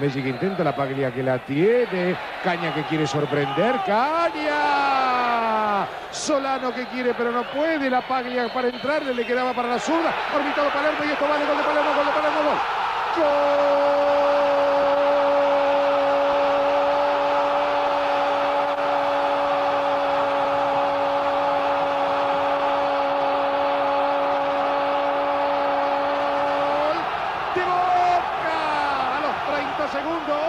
Messi que intenta, la Paglia que la tiene. Caña que quiere sorprender. ¡Caña! Solano que quiere pero no puede. La Paglia para entrarle, le quedaba para la zurda. Orbitado Palermo y esto vale gol gol de Palermo, gol Boca a los 30 segundos.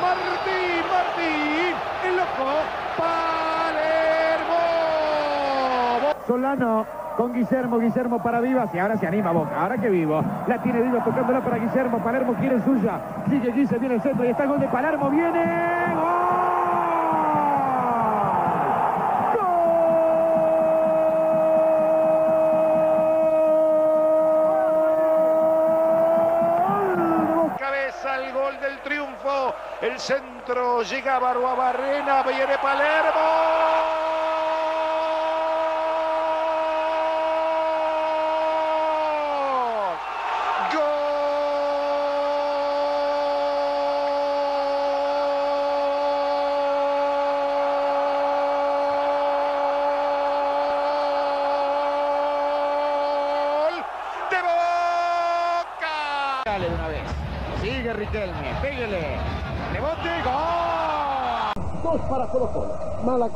Martín, Martín, el loco Palermo. Solano con Guillermo, Guillermo para Vivas y ahora se anima Boca, ahora que vivo. La tiene Vivas tocándola para Guillermo, Palermo quiere suya. Sigue Guille, viene el centro y está el gol de Palermo, viene. Cabeza el gol del triunfo. El centro llega a Barrena, viene Palermo. ¡Gol de Boca! Dale de una vez. Sigue Riquelme, pégale. Rebote, gol. Dos para Colo Colo. Mala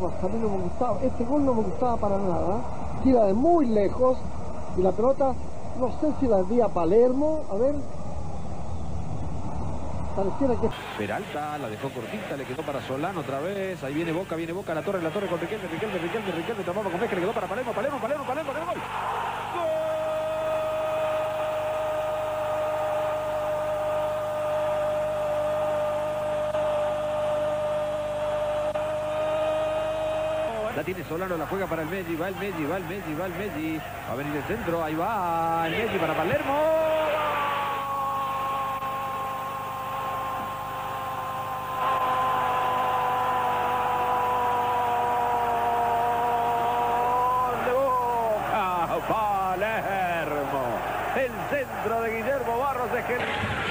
Este gol no me gustaba para nada. Tira de muy lejos y la pelota, no sé si la di a Palermo. A ver. Pareciera que Peralta la dejó cortita, le quedó para Solano otra vez. Ahí viene Boca, viene Boca, la torre, la torre con Riquelme, Riquelme, Riquelme, Riquelme, tomaba con Vázquez, le quedó para Palermo, Palermo, Palermo, Palermo, Palermo, gol. La tiene Solano, la juega para el Messi, va el Messi, va el Messi, va el Messi. Va a venir el centro, ahí va el Messi para Palermo.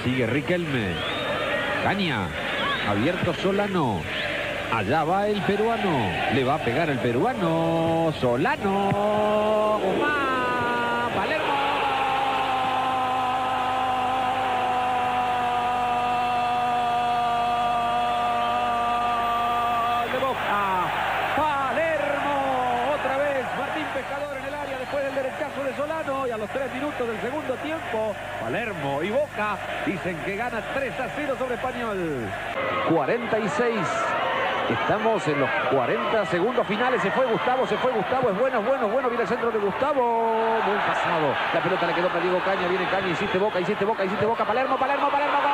Sigue Riquelme. Caña. Abierto Solano. Allá va el peruano. Le va a pegar el peruano. Solano. Guzmán. Palermo. de Boca. Palermo. Otra vez Martín Pescador en el área después del derechazo de Solano. Y a los tres minutos del segundo tiempo, Palermo y Boca dicen que gana 3 a 0 sobre Español. 46. Estamos en los 40 segundos finales. Se fue Gustavo, se fue Gustavo. Es bueno, es bueno, es bueno. Viene el centro de Gustavo. Muy pasado. La pelota le quedó para Diego Caña. Viene Caña. Hiciste boca, hiciste boca, hiciste boca. Palermo, Palermo, Palermo. Gol.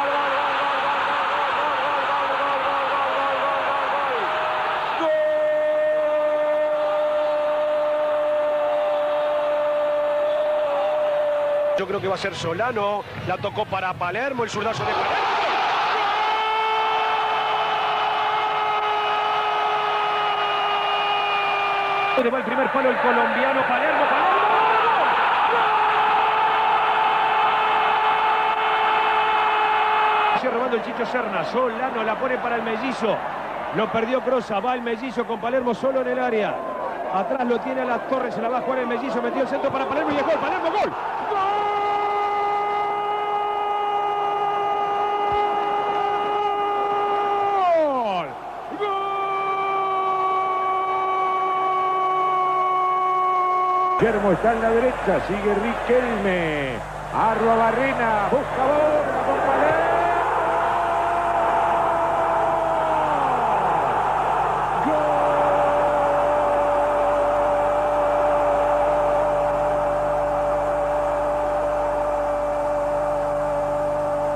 Yo creo que va a ser Solano. La tocó para Palermo, el zurdazo de Palermo. Le va el primer palo el colombiano Palermo, Palermo. Robando el Chicho Serna. Solano la pone para el mellizo. Lo perdió Crosa. Va el mellizo con Palermo solo en el área. Atrás lo tiene a las torres. Se la va a jugar el mellizo. Metió el centro para Palermo y es gol. Palermo. ¡Gol! Guillermo está en la derecha, sigue Riquelme. Arroa Barrena, busca bola con Palermo.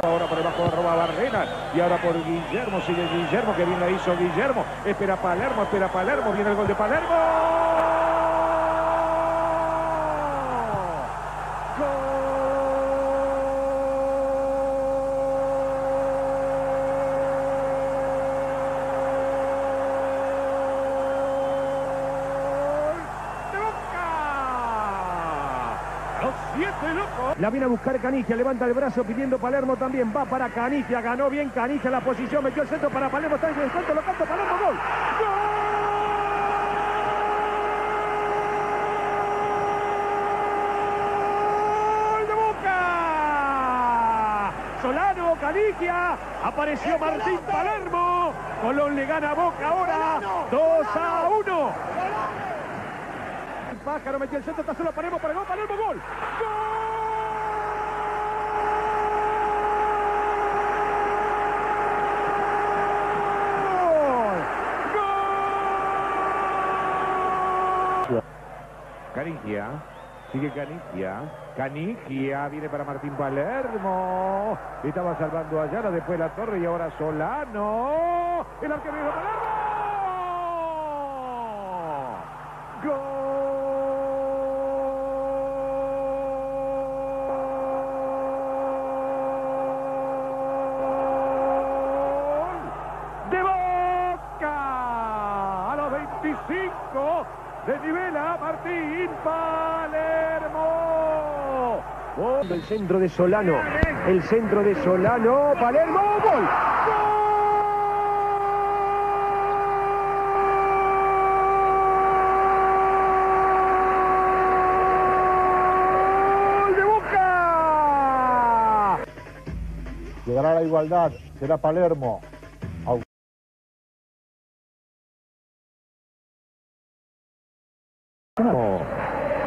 Ahora por debajo de Arroba Barrena y ahora por Guillermo, sigue Guillermo, que bien la hizo Guillermo. Espera Palermo, espera Palermo, viene el gol de Palermo. ¡Gol de Boca! A Los siete de loco. La viene a buscar Canigia, levanta el brazo pidiendo Palermo también. Va para Canigia, ganó bien Canigia la posición, metió el centro para Palermo, está en el centro, lo canta Palermo, gol. ¡Gol de Boca! Solano, Canigia, apareció Martín Palermo. Colón le gana a Boca ahora, 2 a 1. Pájaro metió el centro, está solo Palermo para el gol, Palermo, gol. Sigue Canigia. Canigia viene para Martín Palermo. Estaba salvando a Ayala, después la torre y ahora Solano. El arquero de Palermo. ¡Gol! ¡De Boca! A los 25 de nivela Martín Palermo. Gol El centro de Solano, el centro de Solano, Palermo, gol. Llegará la igualdad, será Palermo.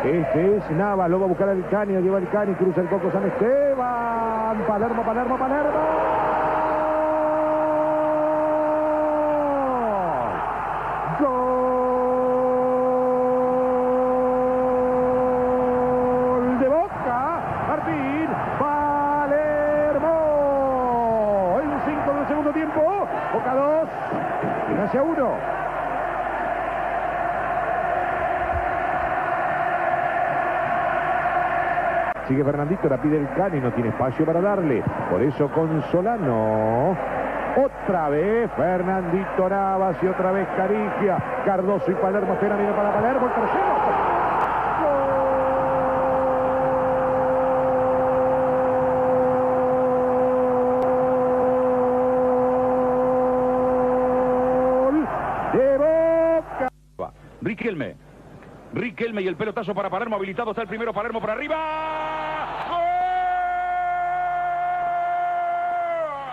Este es Nava, lo va a buscar el Cani, lleva el Cani, cruza el Coco San Esteban. Palermo, Palermo, Palermo. Gol de Boca. Martín Palermo. En 5 del segundo tiempo. Boca 2. Gimnasia 1. Sigue Fernandito, la pide el Cani, no tiene espacio para darle. Por eso con Solano. Otra vez Fernandito Navas y otra vez Carigia. Cardoso y Palermo espera, viene para Palermo, el tercero. Riquelme. Riquelme y el pelotazo para Palermo. Habilitado está el primero. Palermo para arriba.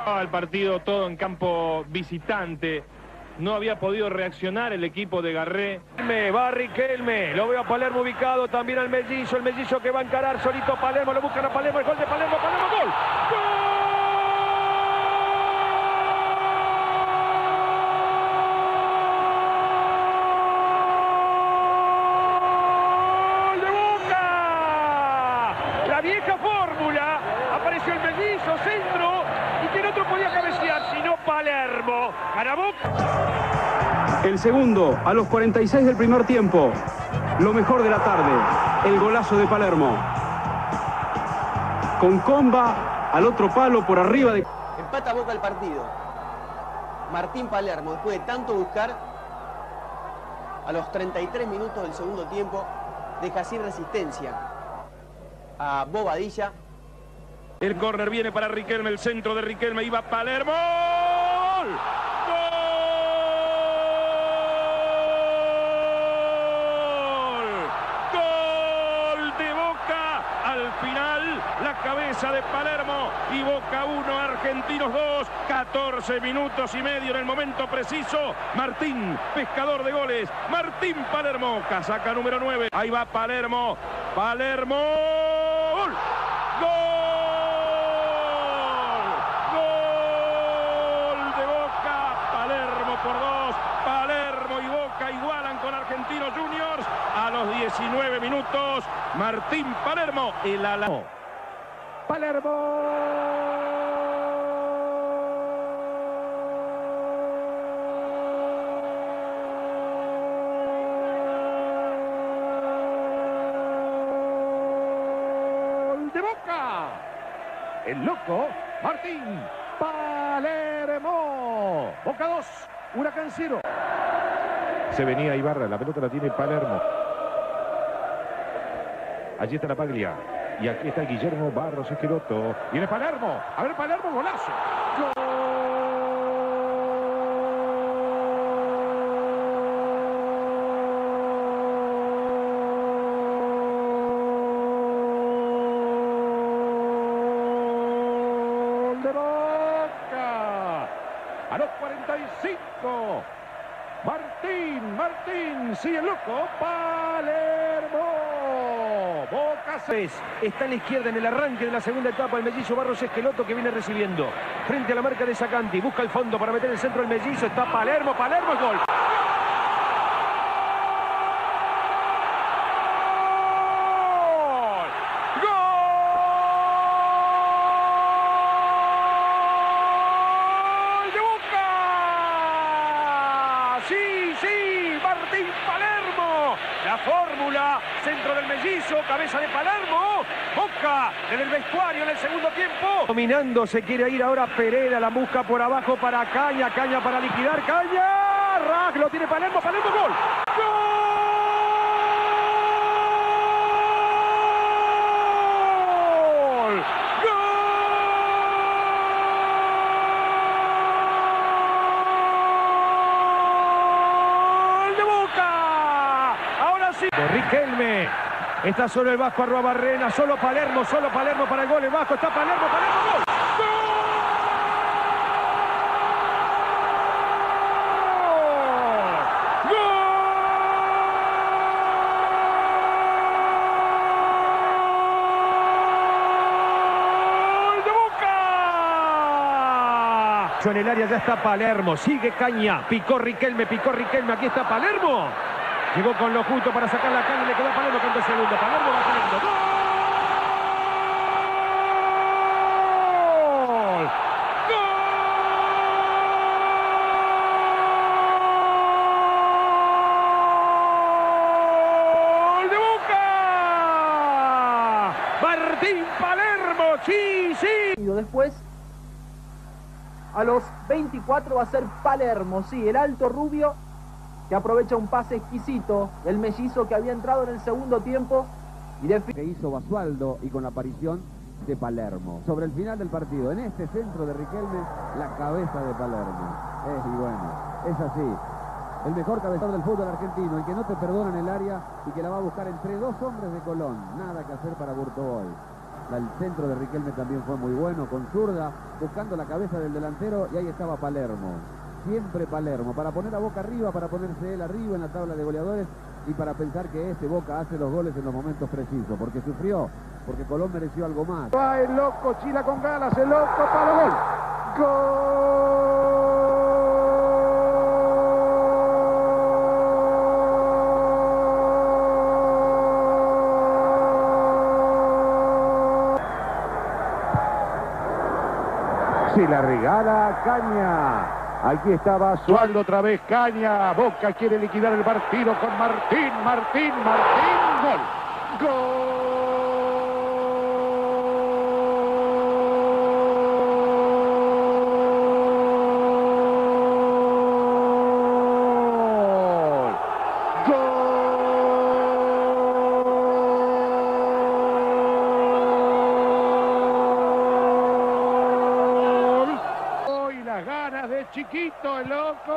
El partido todo en campo visitante. No había podido reaccionar el equipo de Garré. Va Riquelme. Lo veo a Palermo ubicado también al mellizo. El mellizo que va a encarar solito Palermo. Lo buscan a Palermo. El gol de Palermo. Palermo. ¡Gol de Boca! La vieja fórmula. Apareció el mellizo, centro. ¿Y quién otro podía cabecear sino Palermo? Gana Boca. El segundo, a los 46 del primer tiempo. Lo mejor de la tarde, el golazo de Palermo. Con comba al otro palo por arriba de... Empata Boca el partido. Martín Palermo, después de tanto buscar, a los 33 minutos del segundo tiempo, deja sin resistencia a Bobadilla. El córner viene para Riquelme. El centro de Riquelme. Iba Palermo. ¡Gol! ¡Gol! ¡Gol de Boca! Al final, la cabeza de Palermo y Boca 1, Argentinos 2, 14 minutos y medio en el momento preciso. Martín, pescador de goles. Martín Palermo, casaca número 9. Ahí va Palermo. Palermo. ¡Gol! ¡Gol! ¡Gol de Boca! Palermo por dos. Palermo y Boca igualan con Argentinos Juniors a los 19 minutos. Martín Palermo, el ala. Gol de Boca. El loco Martín Palermo. Boca 2, Huracán 0. Se venía Ibarra, la pelota la tiene Palermo. Allí está la Paglia. Y aquí está Guillermo Barros Esqueloto. Viene Palermo. A ver, Palermo, golazo. Gol de Boca. A los 45. Martín, Martín, sigue loco. Palermo. Está en la izquierda en el arranque de la segunda etapa el mellizo Barros Esqueloto que viene recibiendo. Frente a la marca de Sacanti. Busca el fondo para meter el centro del mellizo. Está Palermo. Palermo es. ¡Gol! ¡Gol de Boca! Sí, sí, Martín Palermo. La fórmula, centro del mellizo, cabeza de Palermo. Boca en el vestuario en el segundo tiempo. Dominando, se quiere ir ahora Pereira, la busca por abajo para Caña, Caña para liquidar, Caña. Rack, lo tiene Palermo, Palermo. ¡Gol! ¡Gol de Boca! Ahora sí. De Riquelme. Está solo el Vasco Arroa Barrena, solo Palermo, solo Palermo para el gol. El Vasco está Palermo, Palermo, gol. En el área ya está Palermo, sigue Caña, picó Riquelme, picó Riquelme, aquí está Palermo. Llegó con lo justo para sacar la caña y le quedó Palermo con dos segundos. Palermo va Palermo. ¡Gol! Martín Palermo, sí, sí. Y después, a los 24 va a ser Palermo, sí, el alto rubio que aprovecha un pase exquisito del mellizo que había entrado en el segundo tiempo y que hizo Basualdo y con la aparición de Palermo. Sobre el final del partido, en este centro de Riquelme, la cabeza de Palermo. Es y bueno, es así. El mejor cabezador del fútbol argentino, el que no te perdona en el área y que la va a buscar entre dos hombres de Colón. Nada que hacer para Burtoboy. El centro de Riquelme también fue muy bueno, con zurda, buscando la cabeza del delantero y ahí estaba Palermo. Siempre Palermo, para poner a Boca arriba, para ponerse él arriba en la tabla de goleadores y para pensar que ese Boca hace los goles en los momentos precisos, porque sufrió, porque Colón mereció algo más. Va el loco, Chila con ganas, el loco para gol. Gol. Si la regala Caña. Aquí estaba Sualdo otra vez, Caña. Boca quiere liquidar el partido con Martín, Martín, Martín. Gol. Gol. Gol. Hoy las ganas de chiquito, el loco.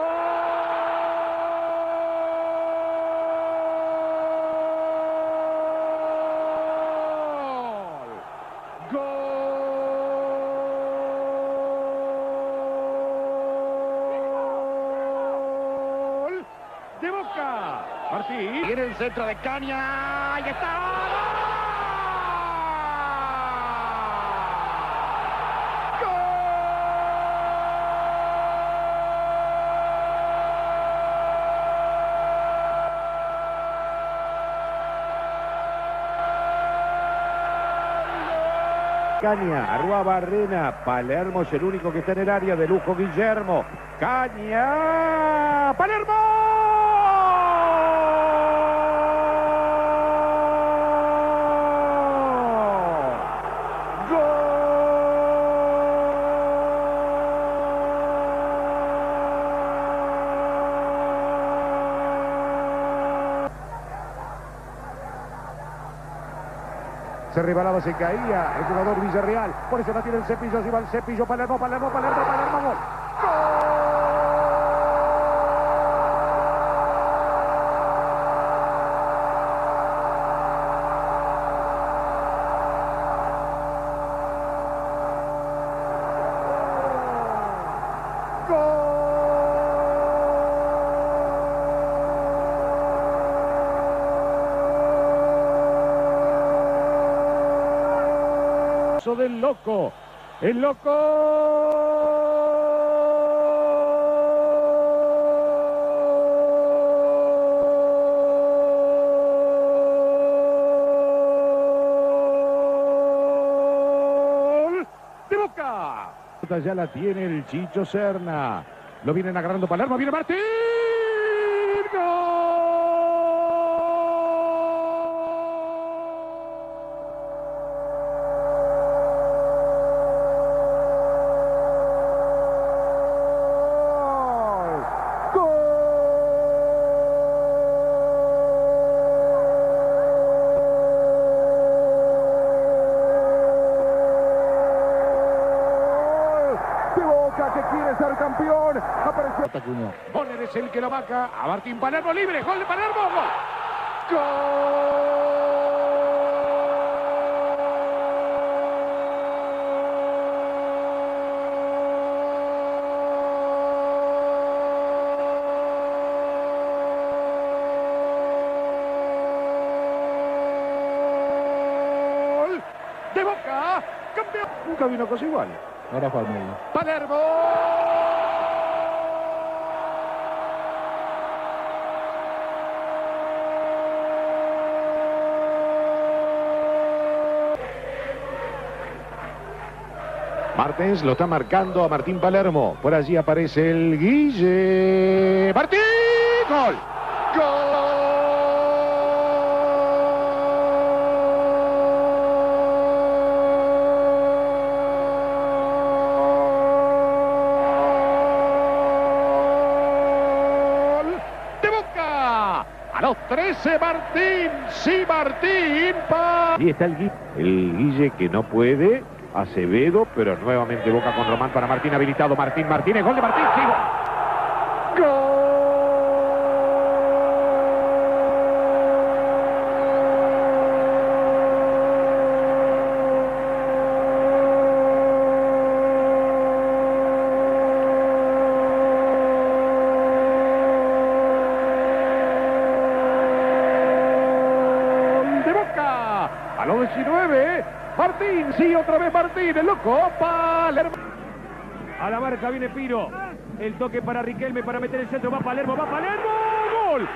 Gol. Gol de Boca. Martín. Viene el centro de Caña. Ahí está. Caña, Arrua Barrena, Palermo es el único que está en el área de lujo Guillermo. Caña, Palermo. Rebalaba, se caía el jugador Villarreal. Por eso la tiene el cepillo, así va el cepillo. Palermo, Palermo, Palermo, Palermo, gol. Del loco. El loco. De Boca. Ya la tiene el Chicho Serna. Lo vienen agarrando Palermo. Viene Martín. que quiere ser campeón. Apareció. Bonner es el que lo vaca. A Martín Palermo libre. Gol de Palermo. Gol. Gol. De Boca. Campeón. Nunca vino cosa igual. Ahora fue al medio. Palermo. Martens lo está marcando a Martín Palermo. Por allí aparece el Guille. Martín. Gol. A los 13 Martín. Sí, Martín. Ahí está el Guille. El Guille que no puede. Acevedo, pero nuevamente Boca con Román para Martín habilitado. Martín Martínez. Gol de Martín. Sí, gol. Gol de Boca. A los 19. Martín, sí, otra vez Martín, el loco. Palermo. A la marca viene Piro. El toque para Riquelme para meter el centro. Va Palermo, va Palermo. ¡Gol! ¡Gol!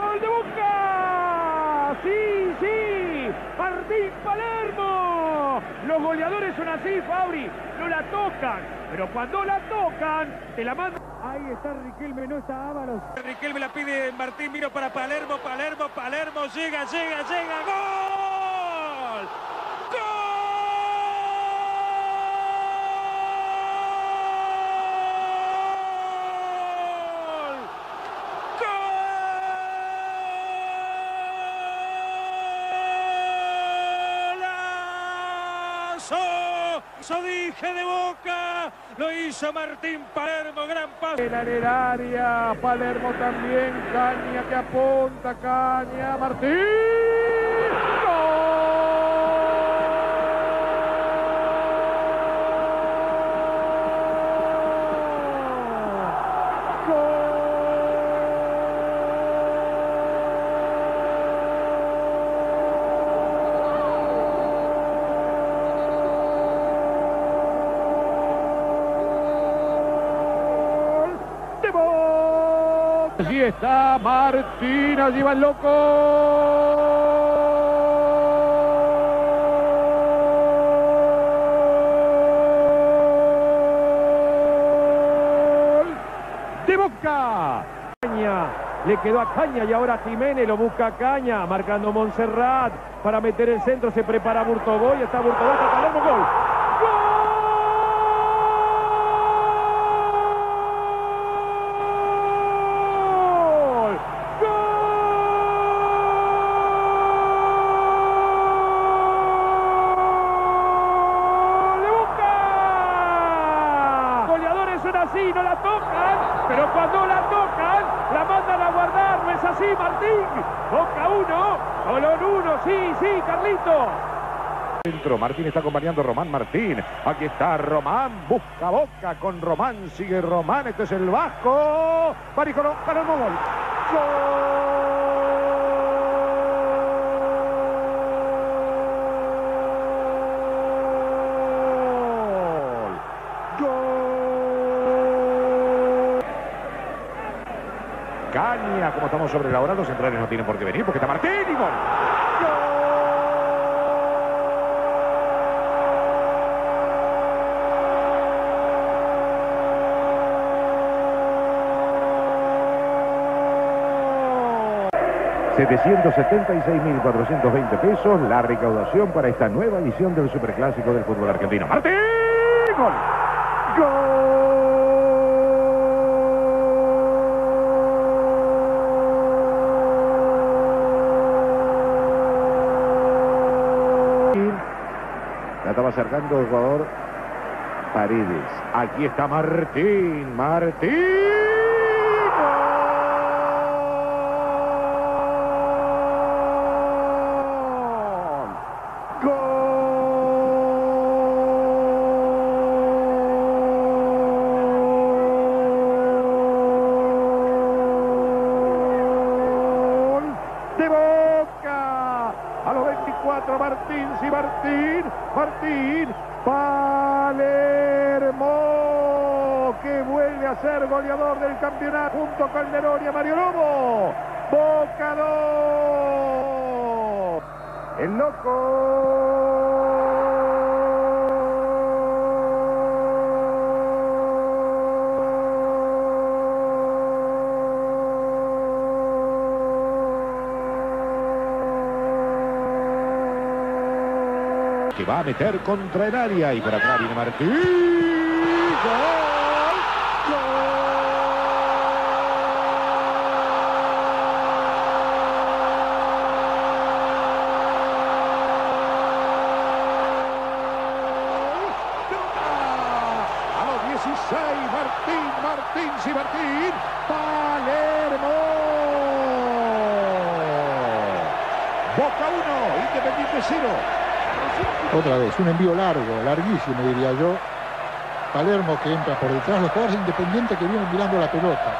¡Gol de Boca! ¡Sí, sí! ¡Martín Palermo! Los goleadores son así, Fabri. No la tocan. Pero cuando la tocan, te la mandan. Ahí está Riquelme, no está Ábalos. Riquelme la pide Martín, miro para Palermo, Palermo, Palermo, llega, llega, llega, ¡gol! Dije de boca, lo hizo Martín Palermo, gran paso. En área, Palermo también, Caña que apunta, Caña, Martín. Martín, allí el loco. De Boca. Caña le quedó a Caña y ahora Jiménez lo busca a Caña, marcando Montserrat para meter el centro, se prepara Burtoboy, está Burtoboy, está Palermo. ¡Gol! ¡Gol! ¡Le busca! Goleadores son así, no la tocan, pero cuando la tocan, la mandan a guardar, ¿no es así, Martín? Boca uno, Colón uno, sí, sí, Carlito. Centro, Martín está acompañando a Román Martín. Aquí está Román, busca boca con Román, sigue Román, este es el Vasco. Parijolo, Palermo, gol. Gol. Gol. Caña, como estamos sobre la hora, los centrales no tienen por qué venir porque está Martín y gol. $776.420 pesos la recaudación para esta nueva edición del Superclásico del fútbol argentino. ¡Martín! ¡Gol! ¡Gol! La estaba acercando el jugador Paredes. Aquí está Martín. Martín. ¡Gol! ¡Gol! ¡De Boca! A los 24 Martín, sí Martín, Martín, Palermo, que vuelve a ser goleador del campeonato junto con Calderón y a Mario Lobo. Boca 2. El loco. Que va a meter contra el área y por atrás viene. A los 16, Martín, Martín, sí, Martín, Palermo. Boca 1, Independiente 0. Otra vez, un envío largo, larguísimo diría yo. Palermo que entra por detrás, los jugadores independientes que vienen mirando la pelota.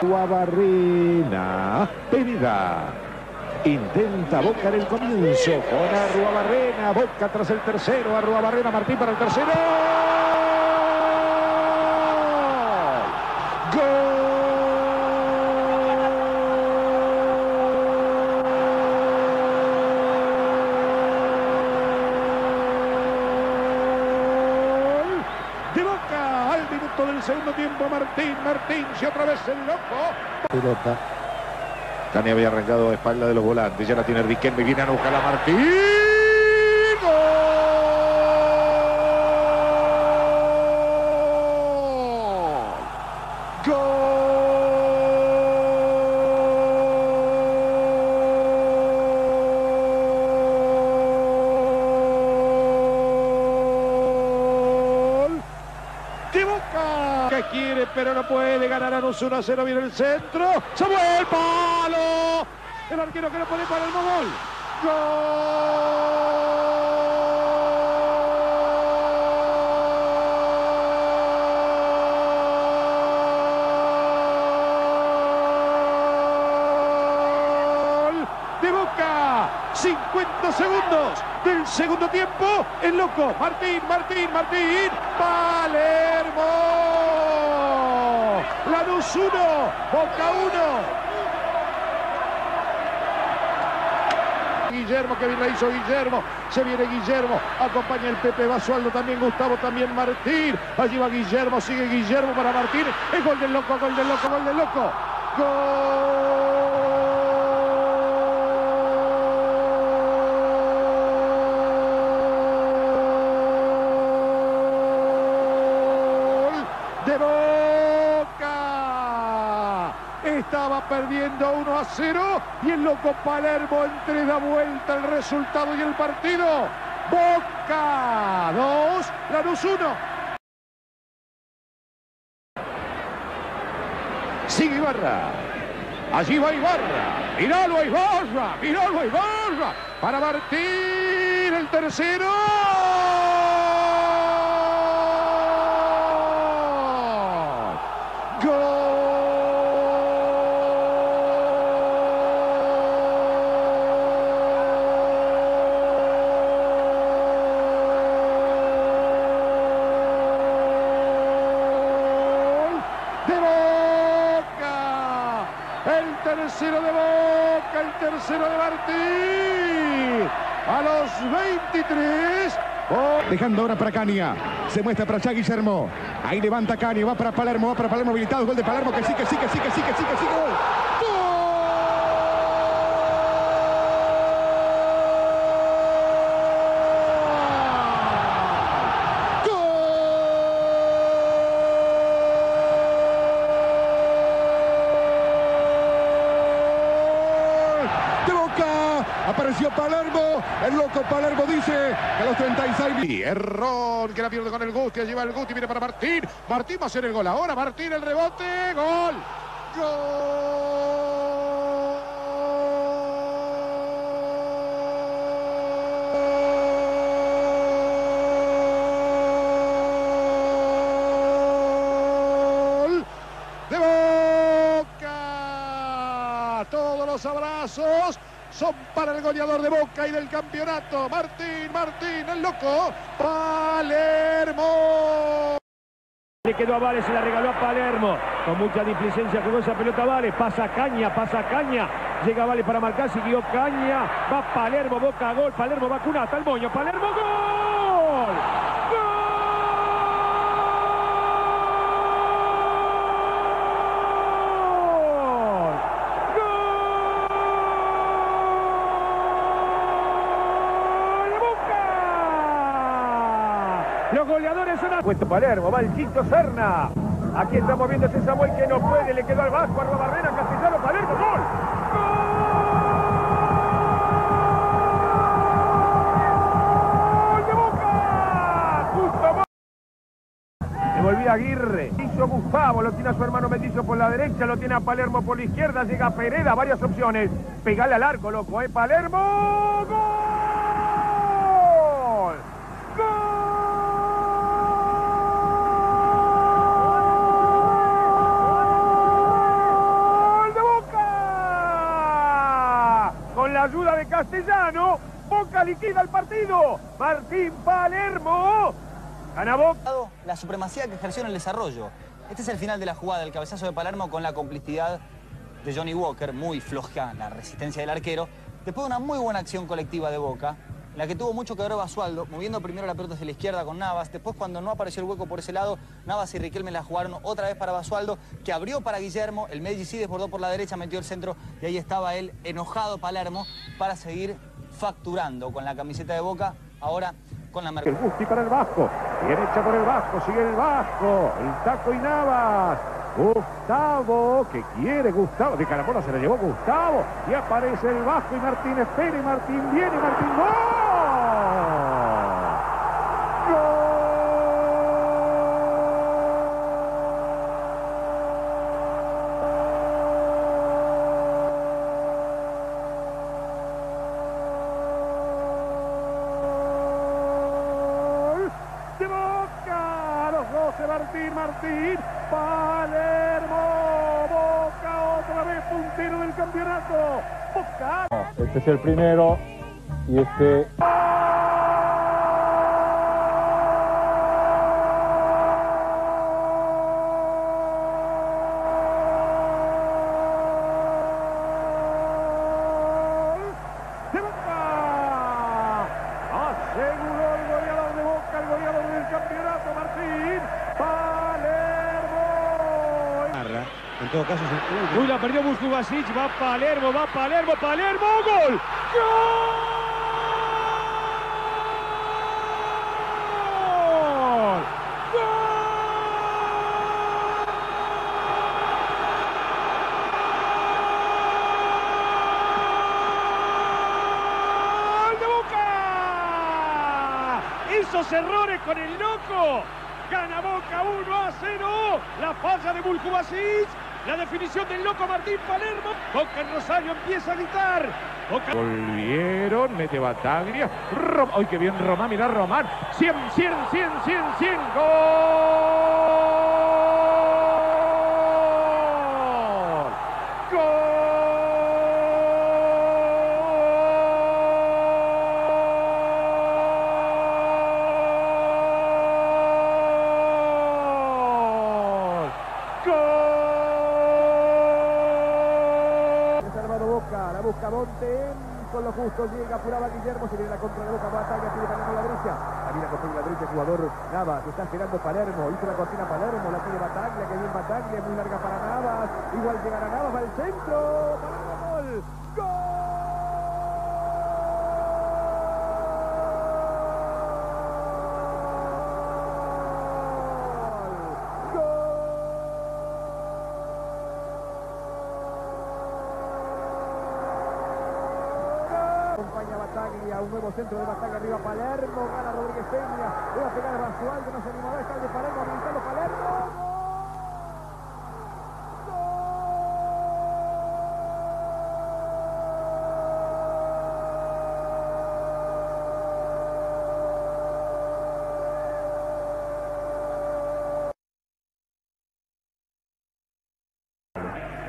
Arruabarrena, Penida. Intenta Boca en el comienzo con Arruabarrena. Boca tras el tercero. Arruabarrena, Martín para el tercero. ¡Gol! De Boca al minuto del segundo tiempo. Martín, Martín, si otra vez el loco. Pelota. Cani había arrancado a espalda de los volantes. Ya la tiene Riquelme. Viene a buscar a Martín. ¡Gol! ¡Gol! de Boca. Que quiere, pero no puede. Ganarán 1 a 0. Viene el centro. Samuel Palo. El arquero que no puede para el gol. Gol de Boca. 50 segundos del segundo tiempo. El loco. Martín, Martín, Martín. Palermo. Lanús 1. Boca 1. Guillermo, que bien la hizo Guillermo, se viene Guillermo, acompaña el Pepe Basualdo, también Gustavo, también Martín, allí va Guillermo, sigue Guillermo para Martín, el gol del loco, gol del loco, gol del loco, Gol de Boca. Estaba perdiendo 1 a 0 y el loco Palermo entre da vuelta el resultado y el partido. Boca 2, Lanús 1. Sigue Ibarra. Allí va Ibarra. Miralo a Ibarra. Miralo a Ibarra. Para Martín el tercero. Gol de Boca. El tercero de Boca, el tercero de Martín. A los 23. Bo- Dejando para Caña. Se muestra para allá Guillermo. Ahí levanta Caña. Va para Palermo. Va para Palermo habilitado. Gol de Palermo. Que sí, que sí, que sí, que sí, que sí, que sí. Gol. ¡Gol! De Boca. Apareció Palermo. El loco Palermo dice que los 36 Y error que la pierde con el Gusti. Lleva el Gusti, viene para Martín. Martín va a hacer el gol ahora. Martín el rebote. Gol. Gol de Boca. Todos los abrazos son para el goleador de Boca y del campeonato. Martín, Martín, el loco. Palermo. Le quedó a Vale, se la regaló a Palermo. Con mucha displicencia jugó esa pelota Vale. Pasa Caña, pasa Caña. Llega Vale para marcar, siguió Caña. Va Palermo, Boca, gol. Palermo vacuna hasta el moño. Palermo, gol. ¡Gol! ¡Gol de Boca! Los goleadores son... Puesto Palermo, va el Quinto Serna. Aquí estamos viendo ese Samuel que no puede, le quedó al Vasco, a Barrera, Castellano, Palermo, gol. ¡Gol de Boca! Justo. Devolvía Aguirre. Hizo Gustavo, lo tiene a su hermano Mellizo por la derecha, lo tiene a Palermo por la izquierda, llega Pereda, varias opciones. Pegale al arco, loco, ¿eh? Palermo. ¡Gol! ¡Gol de Boca! Con la ayuda de Castellano, Boca liquida el partido. Martín Palermo. Gana Boca. La supremacía que ejerció en el desarrollo. Este es el final de la jugada, el cabezazo de Palermo con la complicidad de Johnny Walker, muy floja la resistencia del arquero. Después de una muy buena acción colectiva de Boca, en la que tuvo mucho que ver Basualdo, moviendo primero la pelota hacia la izquierda con Navas. Después, cuando no apareció el hueco por ese lado, Navas y Riquelme la jugaron otra vez para Basualdo, que abrió para Guillermo. El Medici desbordó por la derecha, metió el centro y ahí estaba él, enojado Palermo, para seguir facturando con la camiseta de Boca. Ahora con la marca. El Gusti para el Vasco. Bien hecha por el Vasco. Sigue el Vasco. El Taco y Navas. Gustavo, que quiere Gustavo. De Caramola se la llevó Gustavo. Y aparece el Vasco y Martín espera. Y Martín viene. Martín. Gol de Boca. Los 12 Martín, Martín. Palermo. Boca otra vez puntero del campeonato. Boca. Este es el primero y este de Boca. Aseguró el goleador de Boca, el goleador del campeonato, Martín. Palermo. En caso. Uy, la perdió Buscubasic, va Palermo, va Palermo, Palermo, gol. ¡Gol! ¡Gol de Boca! Esos errores con el loco. Gana Boca 1 a 0. La falla de Bulcubasic. La definición del loco Martín Palermo. Boca en Rosario empieza a gritar. Boca... Volvieron, mete Bataglia. ¡Ay, qué bien Román! Mirá Román. 100, 100, 100, 100, 100. ¡Gol! ¡Gol! ¡Gol! Salvado Boca, la busca Monte con justo, llega, apuraba Guillermo, se viene la contra de Boca, Batalla, tiene Palermo la derecha, la viene a coger la derecha, jugador Navas, está esperando Palermo, hizo la cortina Palermo, la tiene Bataglia, que bien Bataglia, muy larga para Navas, igual llegará Navas, va al centro, centro de Bataglia, arriba Palermo, gana Rodríguez Peña, le va a pegar a Basualdo, no se animaba, está el de Palermo, habilitando Palermo.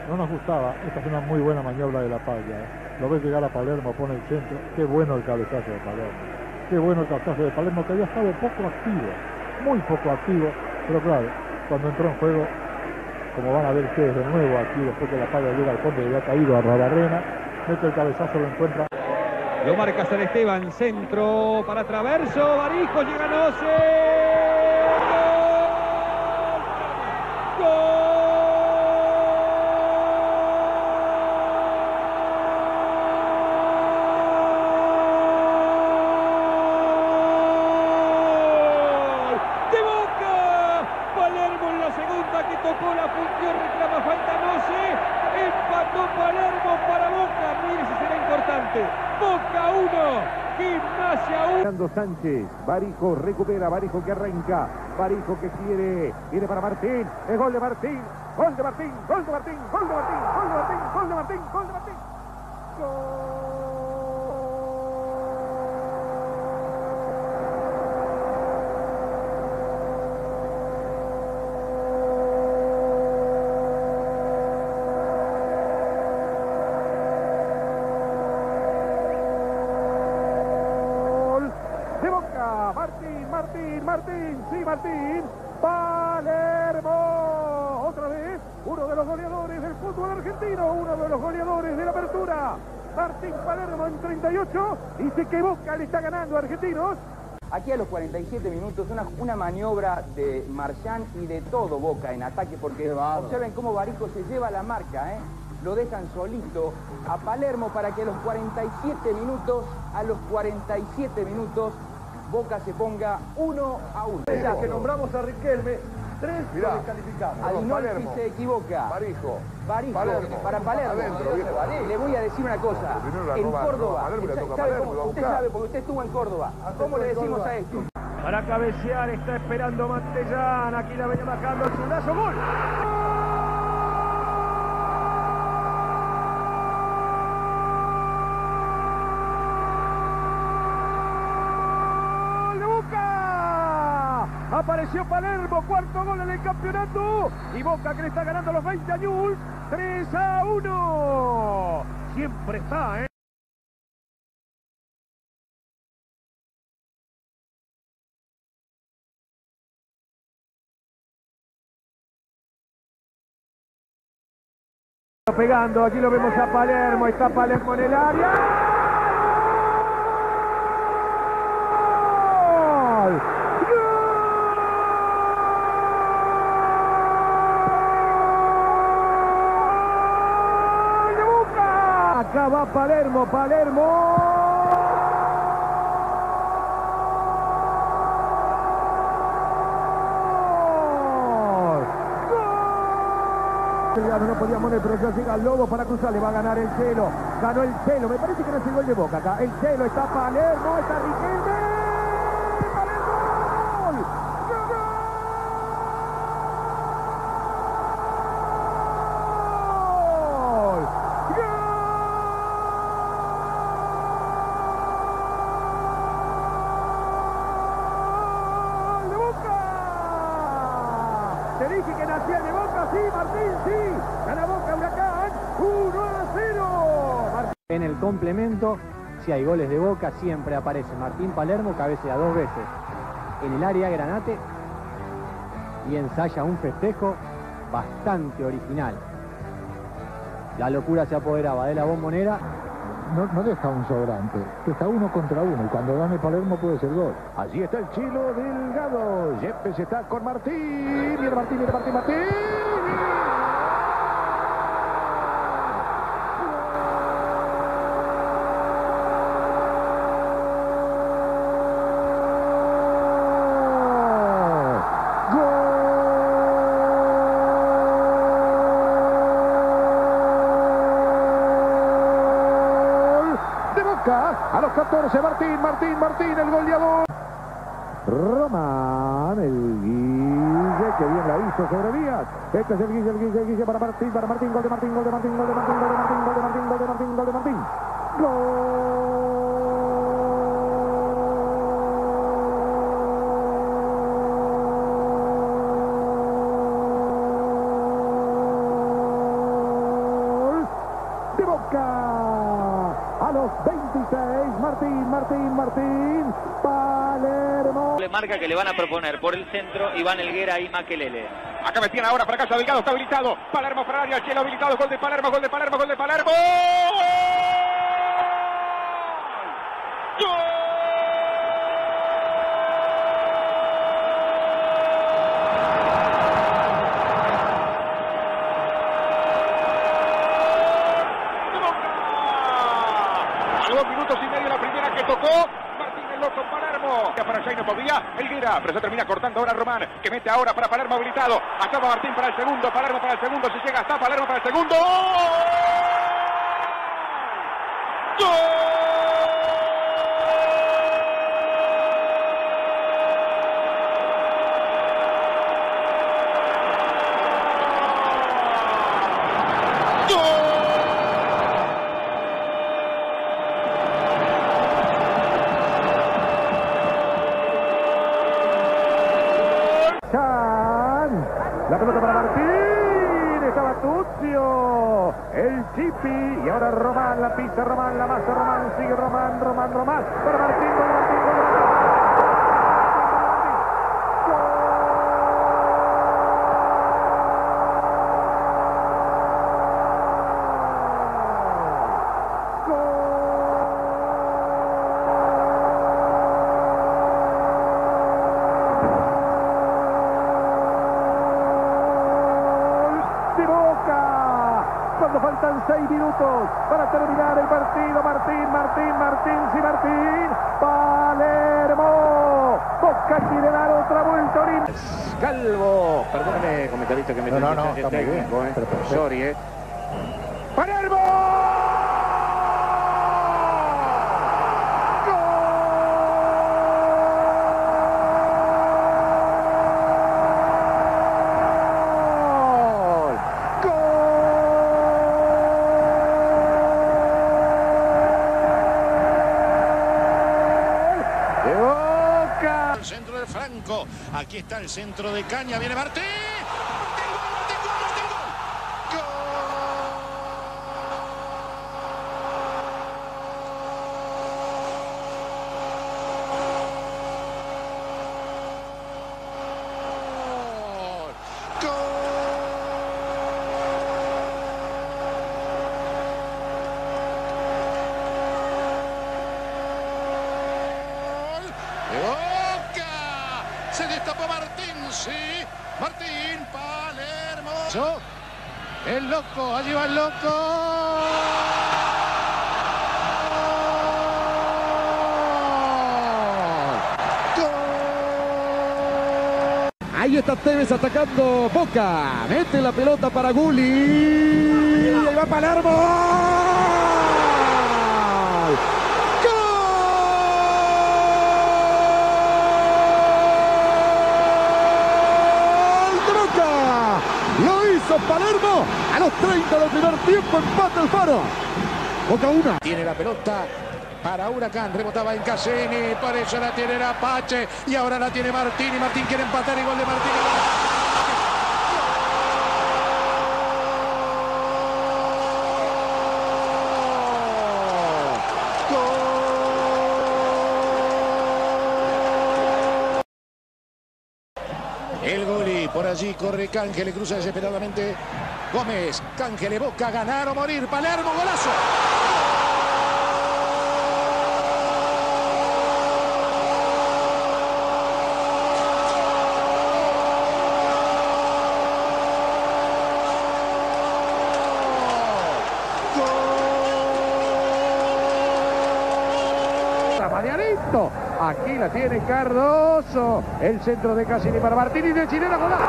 No nos gustaba, esta es una muy buena maniobra de la palla. ¿eh? Lo ves llegar a Palermo, pone el centro. Qué bueno el cabezazo de Palermo. Qué bueno el cabezazo de Palermo, que había estado poco activo, muy poco activo. Pero claro, cuando entró en juego, como van a ver ustedes de nuevo aquí, después que la palla llega al fondo y había caído a Rabarrena, mete el cabezazo, lo encuentra. Lo marca San Esteban, centro para Traverso, Barijo, llega Noce. ¡Gol! ¡De Boca! Palermo en la segunda que tocó la puntió, reclama falta Noce. Empató Palermo para Boca. Mire si será importante. Boca 1, Gimnasia 1. Fernando Sánchez, Barijo recupera, Barijo que arranca, Barijo que quiere, viene para Martín, el gol de Martín, gol de Martín, gol de Martín, gol de Martín, gol de Martín, gol de Martín, gol de Martín. Gol de Boca, Martín, Martín, sí, Martín, Palermo, otra vez, uno de los goleadores del fútbol argentino, uno de los goleadores de la apertura, Martín Palermo en 38, dice que Boca le está ganando a Argentinos, Aquí a los 47 minutos, una, una maniobra de Marchán y de todo Boca en ataque, porque observen cómo Barijo se lleva la marca, ¿eh? lo dejan solito a Palermo para que a los 47 minutos, a los 47 minutos, Boca se ponga uno a uno. Ya que nombramos a Riquelme, tres Mirá. lo descalificamos. Adinolfi se equivoca. Barijo. Barijo, Palermo. para Palermo. Adentro, viejo. Le voy a decir una cosa. En Córdoba, usted sabe, porque usted estuvo en Córdoba. ¿Cómo le decimos a esto? Para cabecear está esperando Mantellán. Aquí la venía bajando el zurdazo. ¡Gol! ¡Gol de Boca! Apareció Palermo, cuarto gol en el campeonato. Y Boca que le está ganando los 20 años. 3 a 1. Siempre está, ¿eh? Pegando, aquí lo vemos a Palermo, está Palermo en el área. ¡Gol Va Palermo, Palermo. No podía poner, pero ya llega el Lobo para cruzar, le va a ganar el Chelo. Ganó el Chelo, me parece que no es el gol de Boca acá. El Chelo está Palermo, está Riquelme. ¡Palermo! ¡Gol! ¡Gol de Boca! Te dije que nacía de Boca, sí, Martín, sí. Gana Boca Huracán, 1 a 0. Martín. En el complemento, si hay goles de Boca, siempre aparece Martín Palermo, cabecea dos veces en el área Granate y ensaya un festejo bastante original. La locura se apoderaba de la bombonera. No, no deja un sobrante, deja uno contra uno y cuando gane Palermo puede ser gol. Allí está el chilo Delgado. Yepes está con Martín. Viene Martín, viene Martín, Martín. Gol de Boca. A los 14, Martín, Martín, Martín, el goleador. Román, el Guille, que bien la hizo sobre Díaz. Este es el Guille, el Guille, el Guille para Martín, para Martín, gol de Martín, gol de Martín, gol de Martín, gol de Martín, gol de Martín, gol de Martín, gol de Martín. Gol de Boca. A los 26, Martín, Martín, Martín, Palermo. Le marca que le van a proponer por el centro Iván Elguera y Maquelele. Acá metían ahora para casa Delgado, está habilitado. Palermo para área, Chelo habilitado, gol de Palermo, gol de Palermo, gol de Palermo. A dos minutos y medio la primera que tocó. Martín el loco Palermo. Ya para Jaino podía. Elguera, pero se termina cortando ahora Román, que mete ahora para Palermo habilitado. Acaba Martín para el segundo, Palermo para el segundo. Si llega hasta Palermo para el segundo. La pelota para Martín. Estaba Tuccio. El Chipi. Y ahora Román. La pisa Román. La masa Román. Sigue Román. Román. Román. Para Martín. Gol de Martín. Gol de Martín. de Boca. Cuando faltan seis minutos para terminar el partido. Martín, Martín, Martín, sí, Martín. Palermo. Boca quiere dar otra vuelta. Calvo, perdóneme, comentarista que me No, no, no, está muy bien, técnico, eh. pero. Sorry, eh. ¡Palermo! ¡Gol! ¡Gol! ¡De Boca! El centro de Franco. Aquí está el centro de Caña. Viene Martín. El loco, allí va el loco. Ahí está Tevez atacando Boca. Mete la pelota para Gulli, Y ahí va Palermo. Palermo a los 30 del primer tiempo. Empate el Faro. Boca 1. Tiene la pelota para Huracán, rebotaba en Cassini, por eso la tiene el Apache y ahora la tiene Martín y Martín quiere empatar igual de Martín. El goli, por allí corre Cángel, cruza desesperadamente Gómez, Cángel, Boca, ganar o morir, Palermo, golazo. Aquí la tiene Cardoso. El centro de Cassini para Martini de Chilena. Golazo.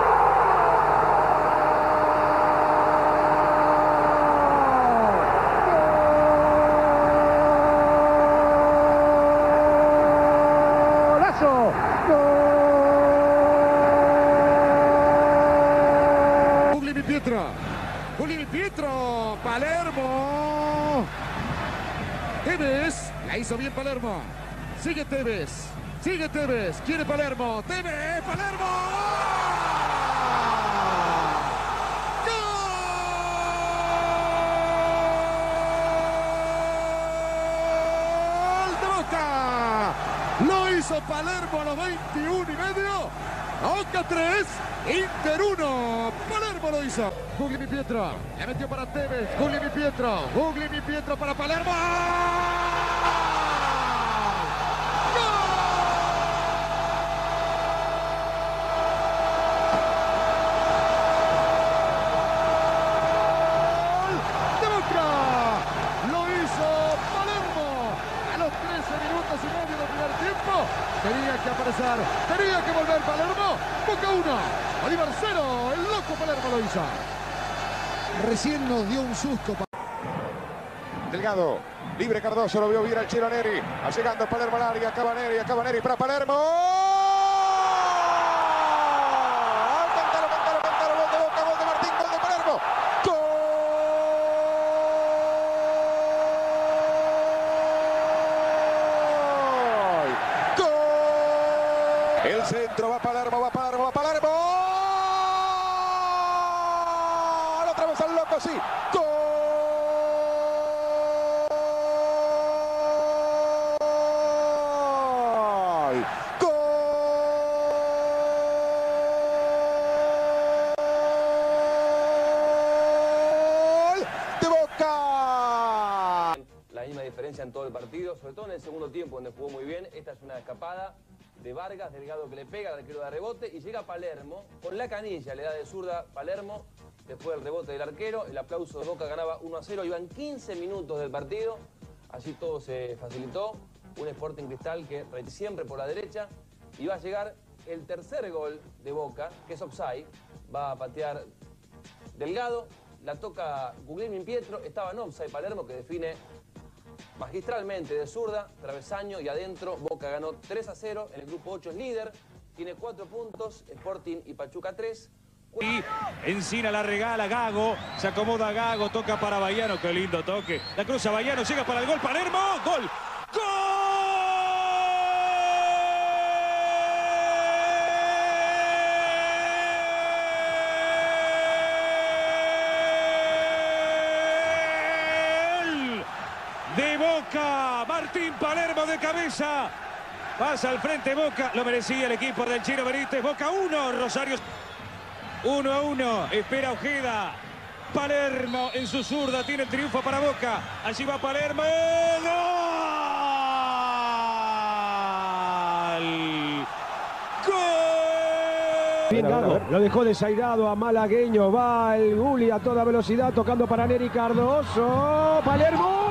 Gugli Pietro. Gugli Pietro. Palermo. Tevez. Hizo bien Palermo. Sigue Tevez. Sigue Tevez. Quiere Palermo. Tevez. Palermo. Lo hizo Palermo a los 21 y medio. Boca 3, Inter 1. Palermo lo hizo. Gugli Mi Pietro. Le metió para Tevez. Gugli Mi Pietro. Gugli Mi Pietro para Palermo. de Boca. Lo hizo Palermo a los 13 minutos y medio del primer tiempo. Tenía que volver Palermo. Boca 1, Oliver 0. El loco Palermo lo hizo. Recién nos dio un susto. Delgado, libre Cardoso, lo vio bien al Chiro Neri. Llegando Palermo al área, acaba Neri, acaba para Palermo. Cantalo, cantalo, cantalo, gol de Boca, gol de Martín, gol de Palermo. ¡Gol! ¡Gol! El centro va Palermo, va Palermo, va Palermo. Otra vez al loco, sí. ¡Gol! ¡Gol! ¡De Boca! La misma diferencia en todo el sobre todo en el segundo tiempo, donde jugó muy bien. Esta es una escapada de Vargas, Delgado que le pega al arquero de rebote y llega Palermo con la canilla, le da de zurda Palermo. Después del rebote del arquero, el aplauso de Boca ganaba 1 a 0. Iban 15 minutos del partido, así todo se facilitó. Un Sporting Cristal que siempre por la derecha y va a llegar el tercer gol de Boca, que es offside. Va a patear Delgado, la toca Guglielmin Pietro, estaba en offside Palermo que define magistralmente de zurda, travesaño y adentro. Boca ganó 3 a 0, en el grupo 8 es líder, tiene 4 puntos, Sporting y Pachuca 3. Y Encina la regala Gago, se acomoda Gago, toca para Bayano, qué lindo toque. La cruza Bayano, llega para el gol, Palermo, gol. De Boca, Martín Cabeza. Pasa al frente Boca, lo merecía el equipo del Chino Benítez. Boca 1, Rosario 1 a 1, espera Ojeda. Palermo en su zurda tiene el triunfo para Boca. Allí va Palermo. ¡Gol! Bien, Gago, lo dejó desairado a Malagueño. Va el Guli a toda velocidad tocando para Neri Cardoso. Palermo.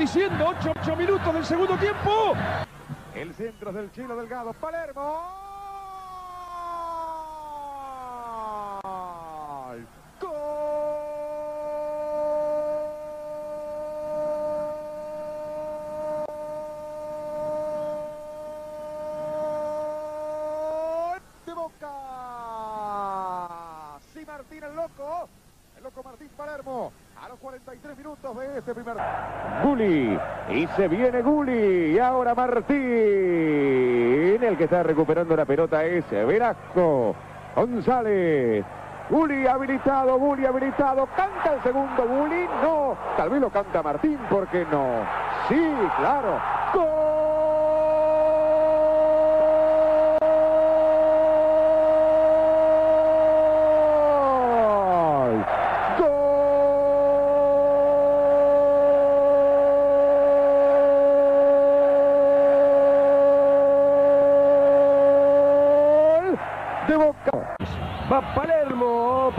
Diciendo, 8, minutos del segundo tiempo. El centro del Chilo Delgado. Palermo. ¡Gol! ¡Gol! De Boca. Sí, Martín el loco. El loco Martín Palermo. A los 43 minutos de este primer. Guli. Y se viene Guli. Y ahora Martín. El que está recuperando la pelota es Velasco. González. Guli habilitado, Guli habilitado. ¿Canta el segundo Guli? No. Tal vez lo canta Martín, ¿por qué no? Sí, claro. ¡Gol!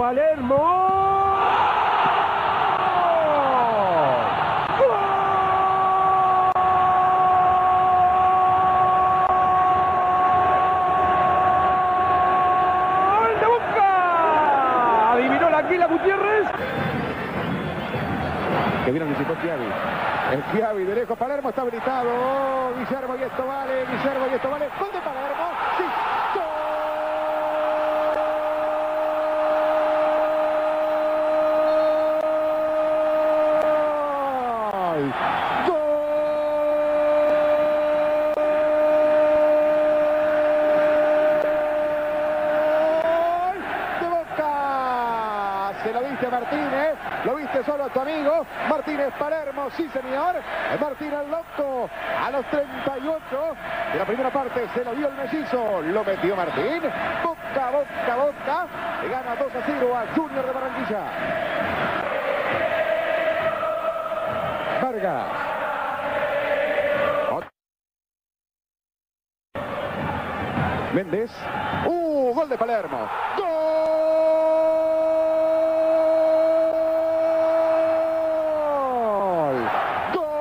Palermo. ¡Gol de Boca! Adivinó la Aquila Gutiérrez. Que bien anticipó Chiavi. El Chiavi de lejos. Palermo está habilitado. Guillermo y esto vale. Guillermo y esto vale. Gol de Palermo. Sí. ¡Gol! ¡Gol! de Boca. Se lo viste Martínez, lo viste solo a Martínez Palermo, sí señor. Martín el loco a los 38 de la primera parte se lo dio el mellizo, lo metió Martín. Boca, boca, boca. Le gana 2 a 0 a Junior de Barranquilla. Vargas. Méndez. ¡Uh! Gol de Palermo. ¡Gol! ¡Gol!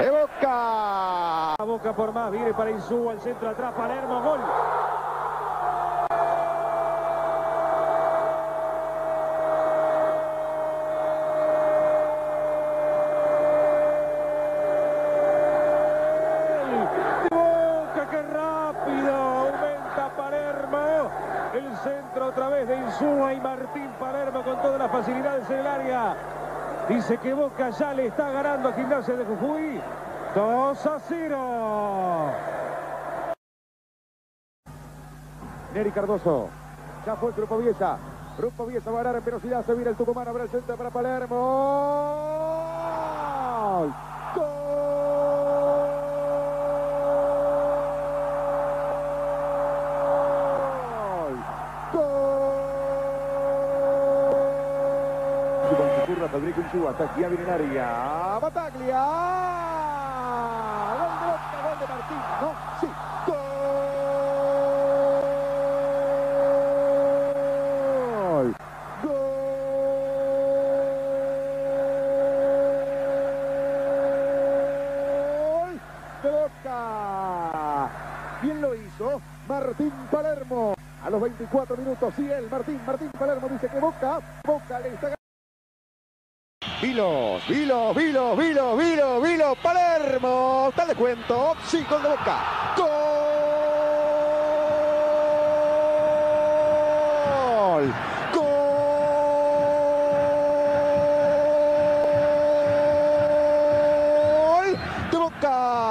De Boca. Boca por Insúa, el centro atrás, Palermo, gol. De Boca, qué rápido, aumenta Palermo. El centro otra vez de Insúa y Martín Palermo con todas las facilidades en el área. Dice que Boca ya le está ganando a Gimnasia de Jujuy. 2 a 0. Neri Cardoso. Ya fue el Grupo Viesa. Grupo Viesa va a ganar en velocidad. Se viene el Tucumán. Abre el centro para Palermo. ¡Gol! Curva Federico Insúa. Aquí viene el área. Bataglia. Gol de Martín. No, 24 minutos, sí, él, Martín, Martín Palermo dice que Boca, Boca le está Vilos, Vilos, Vilos, Vilos, Vilos, Vilos, Palermo. Está el descuento. Sí, gol de Boca. Gol. Gol de Boca.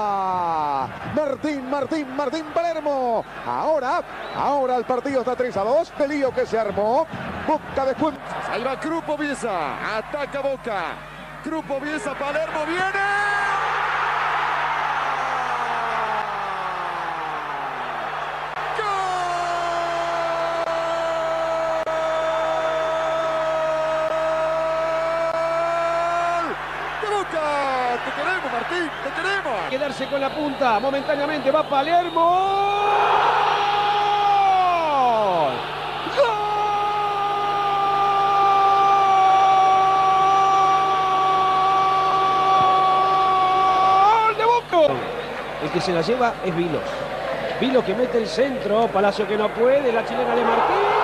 Martín, Martín, Martín Palermo. Ahora, ahora el partido está 3 a 2. El que se armó. Boca después. Ahí va Grupo Bielsa. Ataca Boca. Grupo Bielsa, Palermo viene. Momentáneamente va Palermo. ¡Gol! ¡De Boca! El que se la lleva es Vilos. Vilos que mete el centro. Palacio que no puede. La chilena le marquea.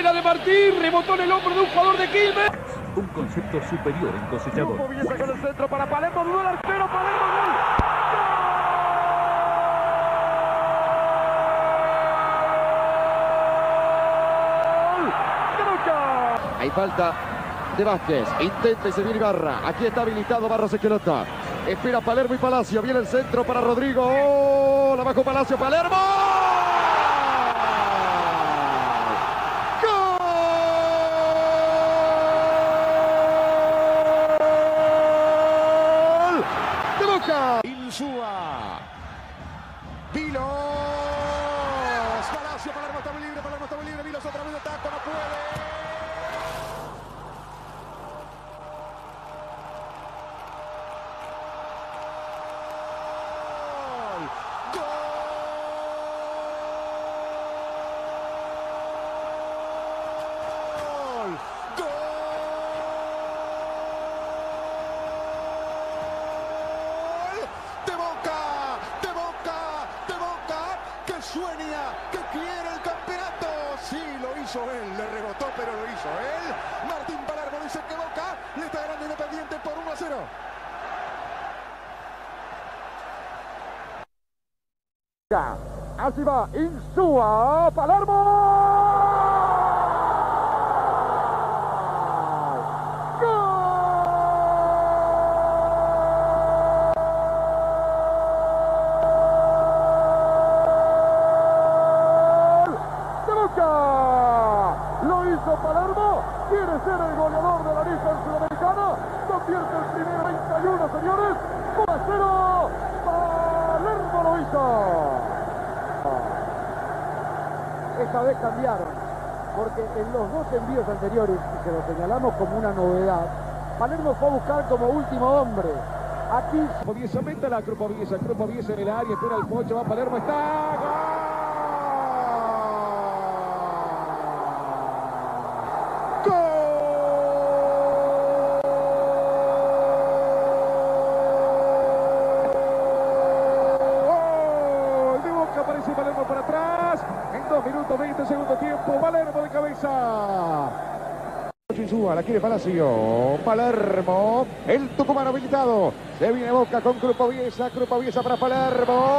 La chilena de Martín rebotó en el hombro de un jugador de Quilmes. Un concepto superior en cosechador. Grupo Bielsa con el centro para Palermo, dudó el arquero, Palermo, gol. Hay falta de Vázquez. Intenta y se viene Barra. Aquí está habilitado Barros Esquelota. Espera Palermo y Palacio. Viene el centro para Rodrigo. ¡Oh! La bajó Palacio. Palermo. Palermo, Insúa, Palermo. Esta vez cambiaron, porque en los dos envíos anteriores, y se lo señalamos como una novedad, Palermo fue a buscar como último hombre. Aquí Grupo Bielsa, mete la Bielsa, Grupo Bielsa en el área, espera el pocho, va Palermo, está. ¡Gol! De Boca aparece Palermo para atrás. En 2 minutos 20 segundo tiempo. Palermo de cabeza. Insúa, la quiere Palacio. Palermo. El Tucumán habilitado. Se viene Boca con Grupo Biesa. Grupo Biesa para Palermo.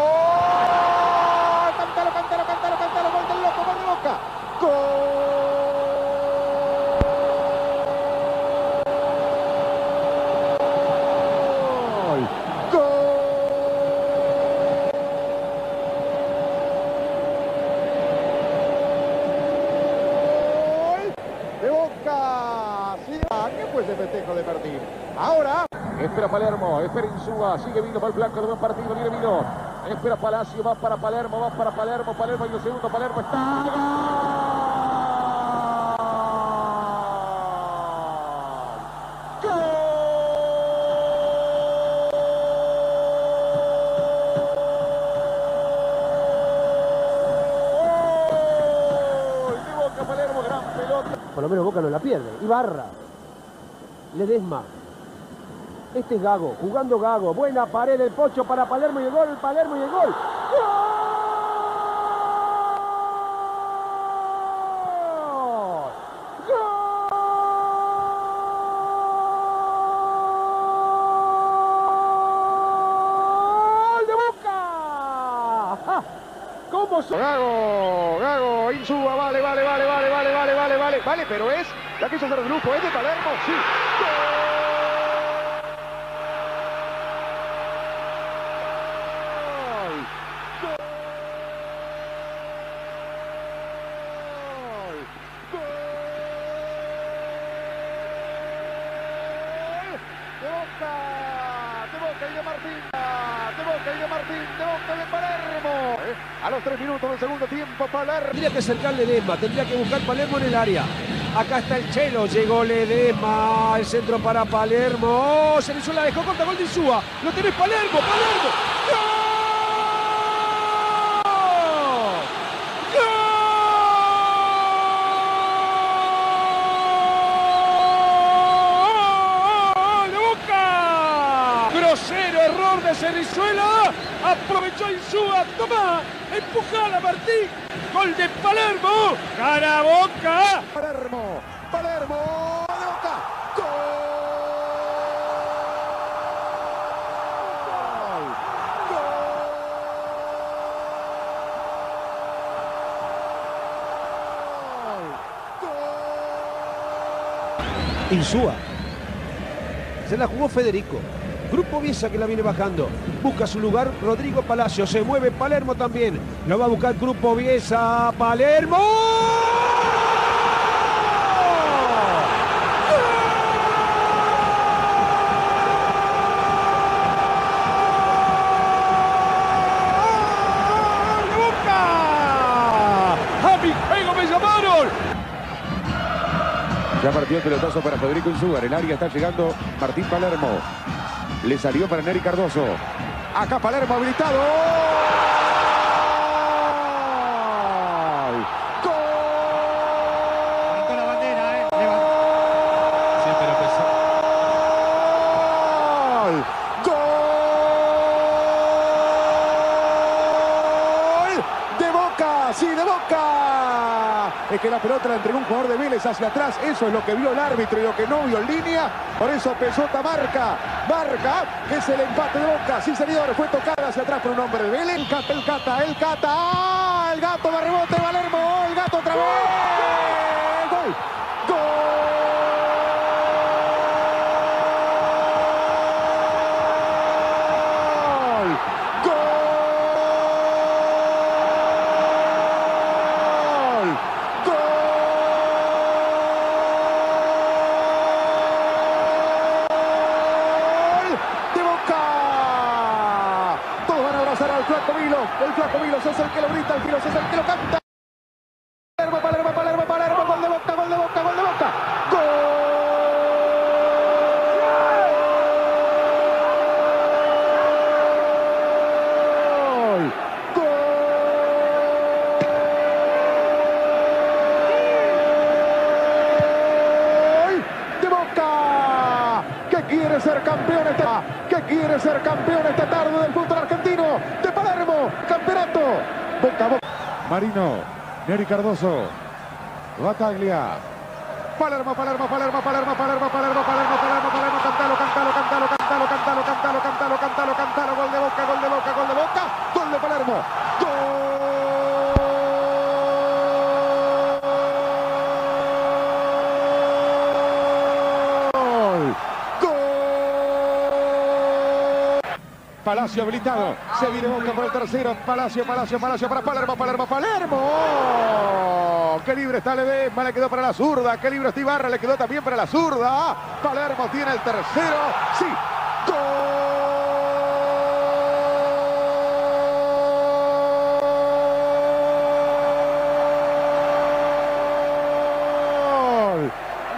Cántalo, cántalo, cántalo, cántalo. Gol del loco, gol de Boca. Gol. Gol de Boca. Sí, ah, ¿Qué fue ese festejo de Martín? Ahora espera Palermo, espera Insúa, sigue Vino para el flanco de buen partido, viene Vino. Espera Palacio, va para Palermo, va para Palermo, Palermo y el segundo Palermo está. ¡Gol! Pelota. Por lo menos Boca no la pierde. Ibarra. Ledesma. Este es Gago, jugando Gago. Buena pared del Pocho para Palermo y el gol, Palermo y el gol. ¡Gol! ¡Gol de Boca! ¿Cómo. Gago, Gago, Insúa, vale, vale, vale, vale, vale, vale, vale, vale, vale, pero es, la quiso hacer el grupo, es de Palermo, sí. ¡Gol! ¡Gol! ¡Gol! ¡De Boca! ¡De Boca y de Martín! ¡De Boca y de Martín! ¡De Boca y de Palermo! ¿Eh? A los tres minutos del segundo Palermo. Tendría que acercar Ledesma, tendría que buscar Palermo en el área. Acá está el Chelo, llegó Ledesma, el centro para Palermo. Oh, se la dejó corta, gol de Insúa. Lo tenés Palermo, Palermo. ¡Gol! Brizuela. Aprovechó Insúa. Tomá. Empujala Martín. Gol de Palermo. Gana Boca. Palermo. Palermo. De Boca. Insúa. Se la jugó Federico. Grupo Biesa que la viene bajando. Busca su lugar Rodrigo Palacio. Se mueve Palermo también. Lo va a buscar Grupo Biesa. Palermo. ¡A mi juego me llamaron! Partió el pelotazo para Federico Insúa. En el área está llegando Martín Palermo. Le salió para Neri Cardoso. Acá Palermo habilitado. ¡Gol! Levantó la bandera, ¿eh? Sí, pero ¡Gol! ¡De Boca! ¡Sí, de Boca! Es que la pelota la entregó un jugador de Vélez hacia atrás. Eso es lo que vio el árbitro y lo que no vio en línea. Por eso Pesota marca. Marca. Es el empate de Boca. Sí, señor. Fue tocada hacia atrás por un hombre de Vélez. El Cata, el Cata, el Cata. ¡Ah! El gato de rebote. Valermo. El gato otra vez. ¡Gol! ¡Gol! ¡Gol! ¡Gol! ¡De Boca! Todos van a abrazar al Flaco Milo. El Flaco Milo es el que lo grita, el Milo es el que lo canta. Palermo, Palermo, Palermo, Palermo, gol de Boca, gol de Boca, gol de Boca. ¡Gol! ¡Gol! ¡De Boca! que quiere ser campeón esta que quiere ser campeón esta tarde del fútbol argentino de Palermo campeonato Boca Boca Marino. Neri Cardoso. Bataglia. Palermo Palermo Palermo Palermo Palermo Palermo Palermo Palermo Palermo cantalo cantalo cantalo cantalo cantalo cantalo cantalo cantalo cantalo gol de Boca gol de Boca gol de Boca gol de Palermo gol Palacio habilitado. Se viene Boca por el tercero. Palacio, Palacio, Palacio para Palermo, Palermo, Palermo. Qué libre está Ledesma, le quedó para la zurda. Qué libre está Ibarra, le quedó también para la zurda. Palermo tiene el tercero. Sí. Gol.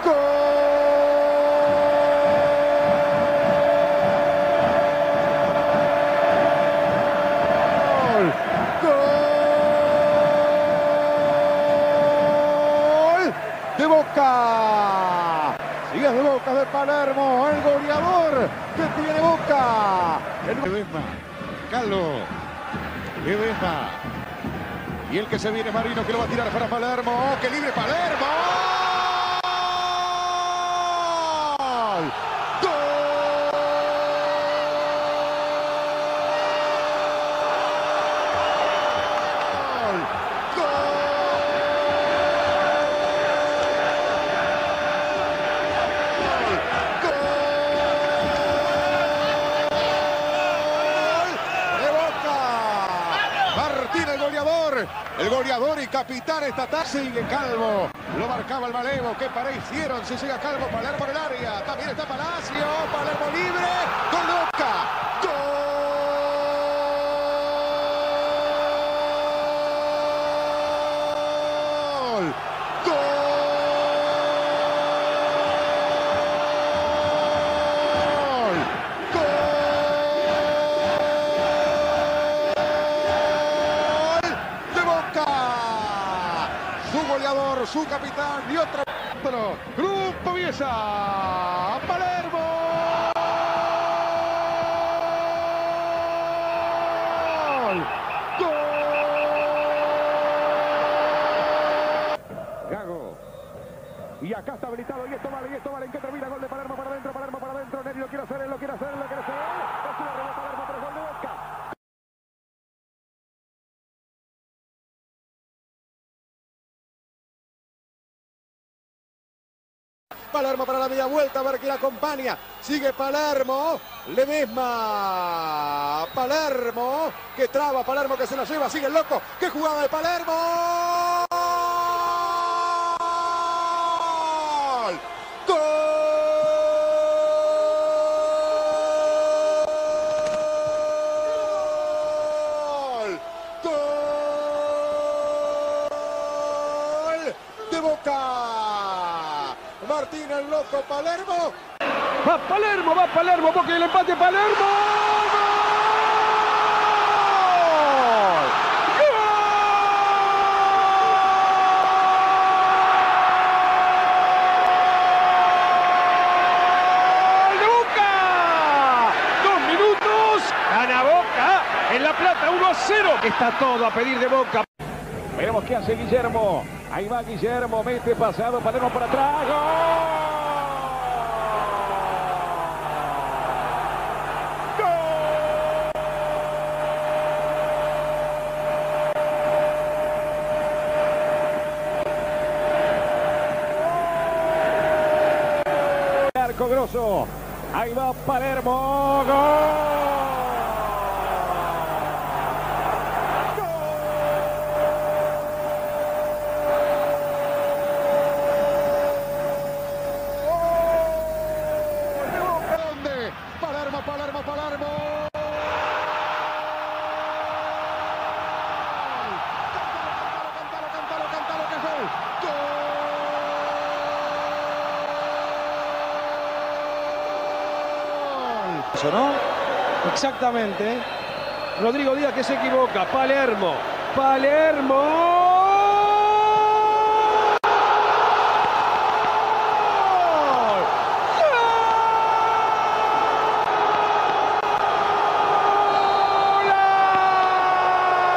Gol. Gol de Boca. Sigue de Boca de Palermo, el goleador que tiene Boca. El Ledesma, Carlos, Ledesma. Y el que se viene Marino que lo va a tirar para Palermo. ¡Oh, ¡Qué libre Palermo! ¡Gol! de Boca. Martín el goleador, el goleador y capitán esta tarde. Sigue Calvo, lo marcaba el Malevo. ¿Qué para hicieron? Si llega Calvo, Palermo en el área. También está Palacio, Palermo libre. Boca. Gol. Gol. Gol de Boca. Su goleador, su capitán y otro. Bueno, Grupo Biesa. Palermo. Y acá está habilitado y esto vale, y esto vale. ¿En qué termina? Gol de Palermo para adentro, Palermo para adentro. Neri lo quiere hacer, él lo quiere hacer, él lo quiere hacer. Es una de Palermo, pero gol de. Palermo para la media vuelta, a ver quién acompaña. Sigue Palermo. Ledesma. Palermo. Que traba Palermo que se la lleva. Sigue el loco. ¡Qué jugada de Palermo! ¡Gol! ¡Gol! ¡Gol! De Boca. Martín el loco Palermo. Va Palermo, va Palermo, Empate Palermo. En La Plata 1 a 0. Está todo a pedir de Boca. Veremos qué hace Guillermo. Ahí va Guillermo, mete pasado, Palermo para atrás. Arco grosso. Ahí va Palermo. ¡Gol! ¿Dónde? Palermo, Palermo, Palermo. Cántalo, cántalo, cántalo, que es gol. ¿No? Exactamente. Rodrigo Díaz que se equivoca. Palermo. Palermo.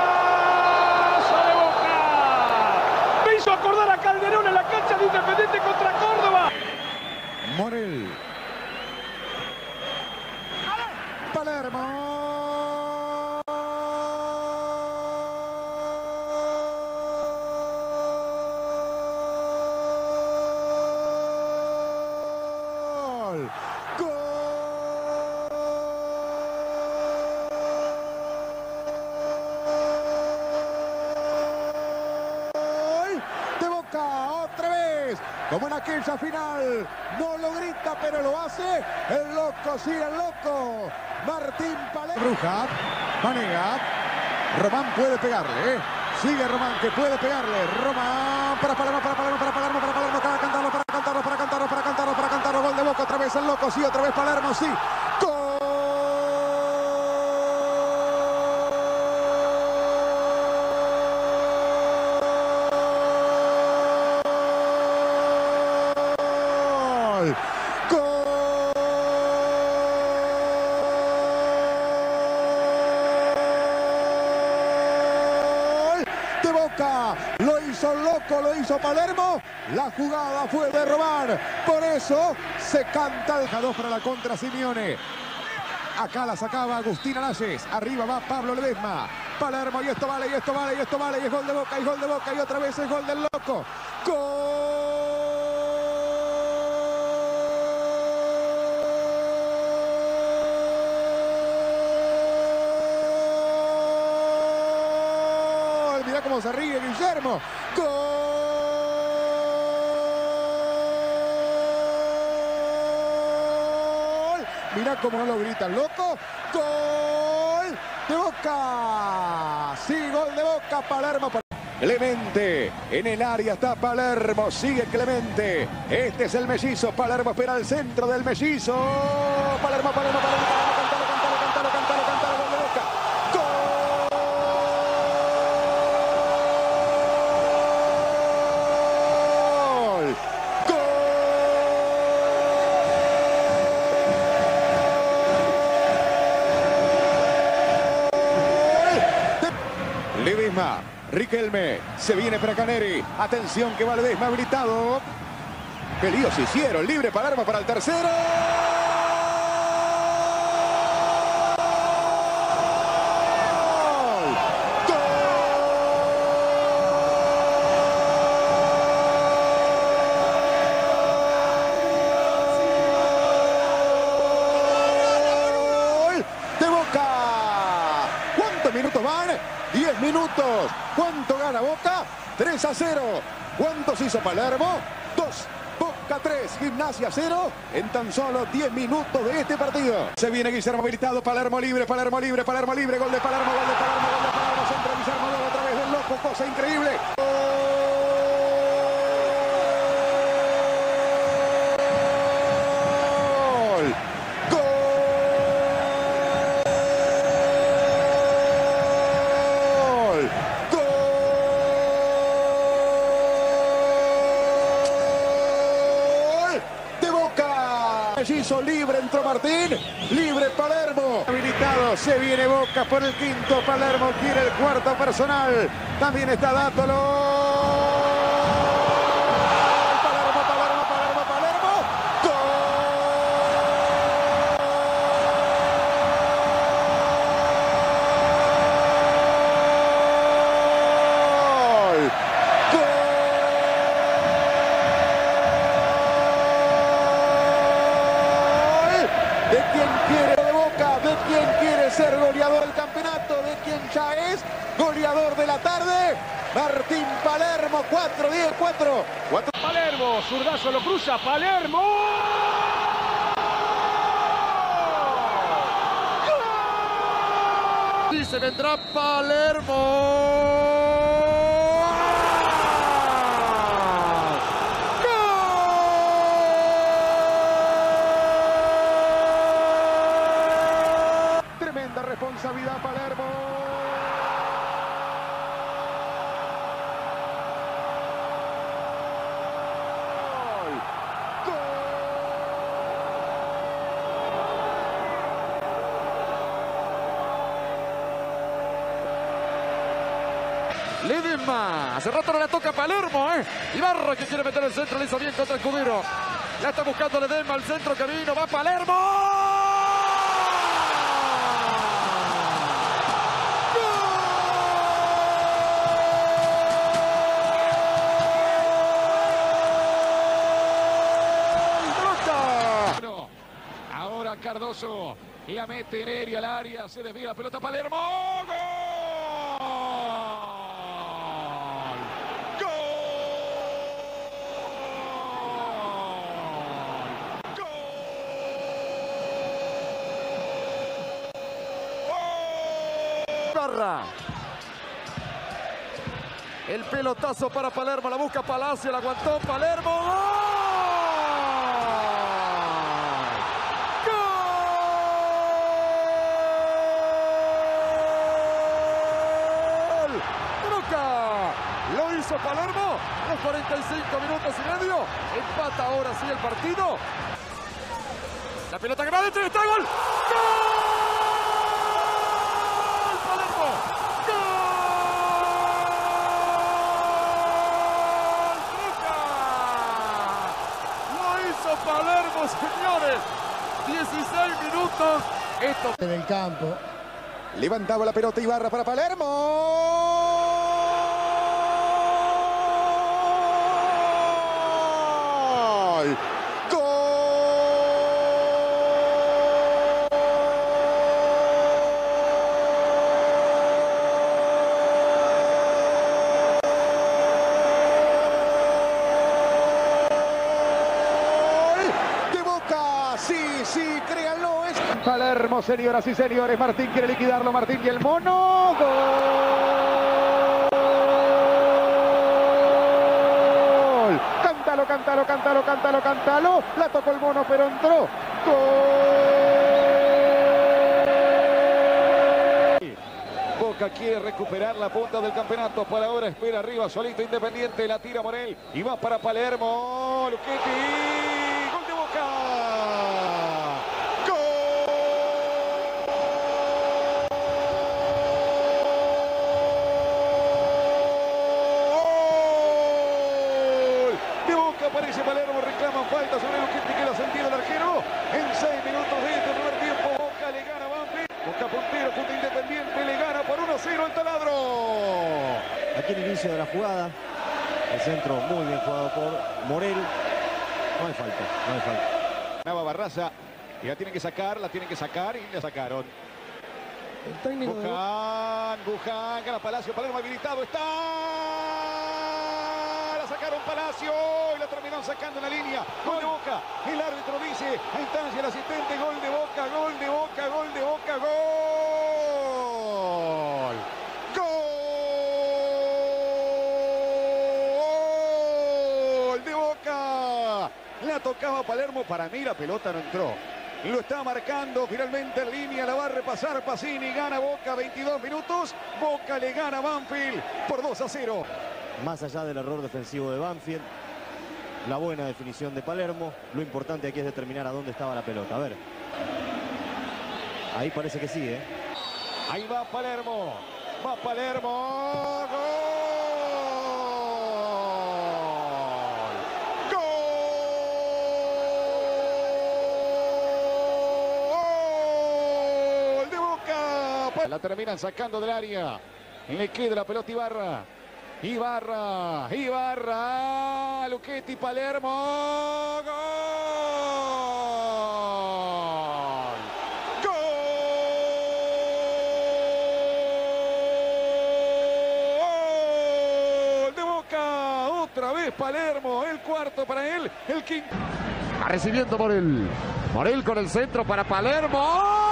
¡Golazo de Boca! Me hizo acordar a Calderón en la cancha de Independiente contra Córdoba. Morel. Palermo. Gol. Gol de Boca otra vez, como en aquella final. No lo grita, pero lo El loco, sí, el loco. Martín Palermo. Bruja, Manega. Román puede pegarle, ¿eh? Sigue Román, que puede pegarle. Román para Palermo, para Palermo, para Palermo, para Palermo, para cantarlo, para cantarlo, para cantarlo, para cantarlo, para cantarlo. Gol de Boca, otra vez el loco, sí, otra vez Palermo, sí. Gol. Gol de Boca. Lo hizo loco, lo hizo Palermo. La jugada fue de robar. Por eso se canta el dos para la contra Simeone. Acá la sacaba Agustín Alayes. Arriba va Pablo Ledesma. Palermo y esto vale, y esto vale, y esto vale. Y es gol de Boca, y gol de Boca. Y otra vez es gol del loco. Gol. Mirá cómo se ríe Guillermo. Gol. Mirá cómo lo grita el loco. Gol de Boca. Sí, gol de Boca. Palermo. Clemente, en el área está Palermo, sigue Clemente, este es el mellizo, Palermo espera al centro del mellizo, Palermo, Palermo, Palermo, Palermo, cántalo, cántalo, cántalo, cántalo, cántalo, gol de Boca, gol, gol, Ledesma, Riquelme, se viene para Caneri, atención que va Ledesma habilitado, ¡Qué hicieron! Libre Palermo para el tercero. ¡Gol de Boca! ¿Cuántos minutos van? 10 minutos. ¿Cuánto gana Boca? 3 a 0. ¿Cuántos hizo Palermo? 2. Boca 3, Gimnasia 0 en tan solo 10 minutos de este partido. Se viene Guillermo habilitado, Palermo libre, Palermo libre, Palermo libre, gol de Palermo, gol de Palermo, gol de Palermo, centro Guillermo otra vez del loco, cosa increíble. Gol. Gol. Gol de Libre, entró Martín. Libre Palermo. Habilitado, se viene Boca por el quinto. Palermo quiere el cuarto personal. También está Dátolo. Palermo, Palermo, Palermo, Palermo. Gol. Gol. De quien quiere de Boca, de quien quiere ser goleador del campeonato, de quien ya es goleador de la tarde. Martín Palermo, 4, 10, 4. 4. Palermo, zurdazo lo cruza, Palermo. Dice, vendrá Palermo. Tremenda responsabilidad Palermo. Ledesma. Hace rato no la toca Palermo, ¿eh? Ibarra que quiere meter el centro, le hizo bien contra Cudero. Ya está buscando Ledesma al centro, camino, va Palermo. Ahora Cardoso la mete en al área, se desvía la pelota Palermo. ¡Gol! Ibarra. El pelotazo para Palermo, la busca Palacio, la aguantó Palermo. ¡Gol! ¡De Boca! Lo hizo Palermo, los 45 minutos y medio. Empata ahora sí el partido. La pelota que va adentro y está gol. ¡Gol! Palermo. Lo hizo Palermo, señores. 16 minutos. Esto del campo. Levantaba la pelota Ibarra para Palermo. Gol. Gol de Boca. Sí, sí, créanlo. Es Palermo, señoras y señores. Martín quiere liquidarlo. Martín y el mono. Gol. Cántalo, cántalo, cántalo, cántalo, cántalo. La tocó el mono, pero entró. Boca quiere recuperar la punta del campeonato. Por ahora espera arriba, solito Independiente. La tira Morel y va para Palermo. Gol de Boca. Gol de Boca. Aparece Palermo. Ricardo falta sobre Luchetti que lo ha sentido el arquero. En seis minutos de este primer tiempo, Boca le gana a Banfield. Boca puntero, punta independiente, le gana por 1-0 al taladro. Aquí el inicio de la jugada. El centro muy bien jugado por Morel. No hay falta, no hay falta. Nava Barraza. Y la tienen que sacar, la tienen que sacar y la sacaron. El técnico de Buján, Buján, gana Palacio, Palermo habilitado, está. La sacaron Palacio y la terminaron sacando en la línea. Gol de Boca. El árbitro dice a instancia el asistente, gol de Boca, gol de Boca, gol de Boca, gol. Gol de Boca. La tocaba Palermo, para mí la pelota no entró. Lo está marcando finalmente en línea, la va a repasar Pacini, gana Boca 22 minutos, Boca le gana a Banfield por 2 a 0. Más allá del error defensivo de Banfield, la buena definición de Palermo, lo importante aquí es determinar a dónde estaba la pelota. A ver. Ahí parece que sí, ¿eh? Ahí va Palermo, va Palermo, gol de Boca. La terminan sacando del área. Le queda la pelota Ibarra. Ibarra, Ibarra, Luchetti, Palermo. Gol. Gol de Boca. Otra vez Palermo. El cuarto para él. El quinto. Va recibiendo Morel. Morel con el centro para Palermo.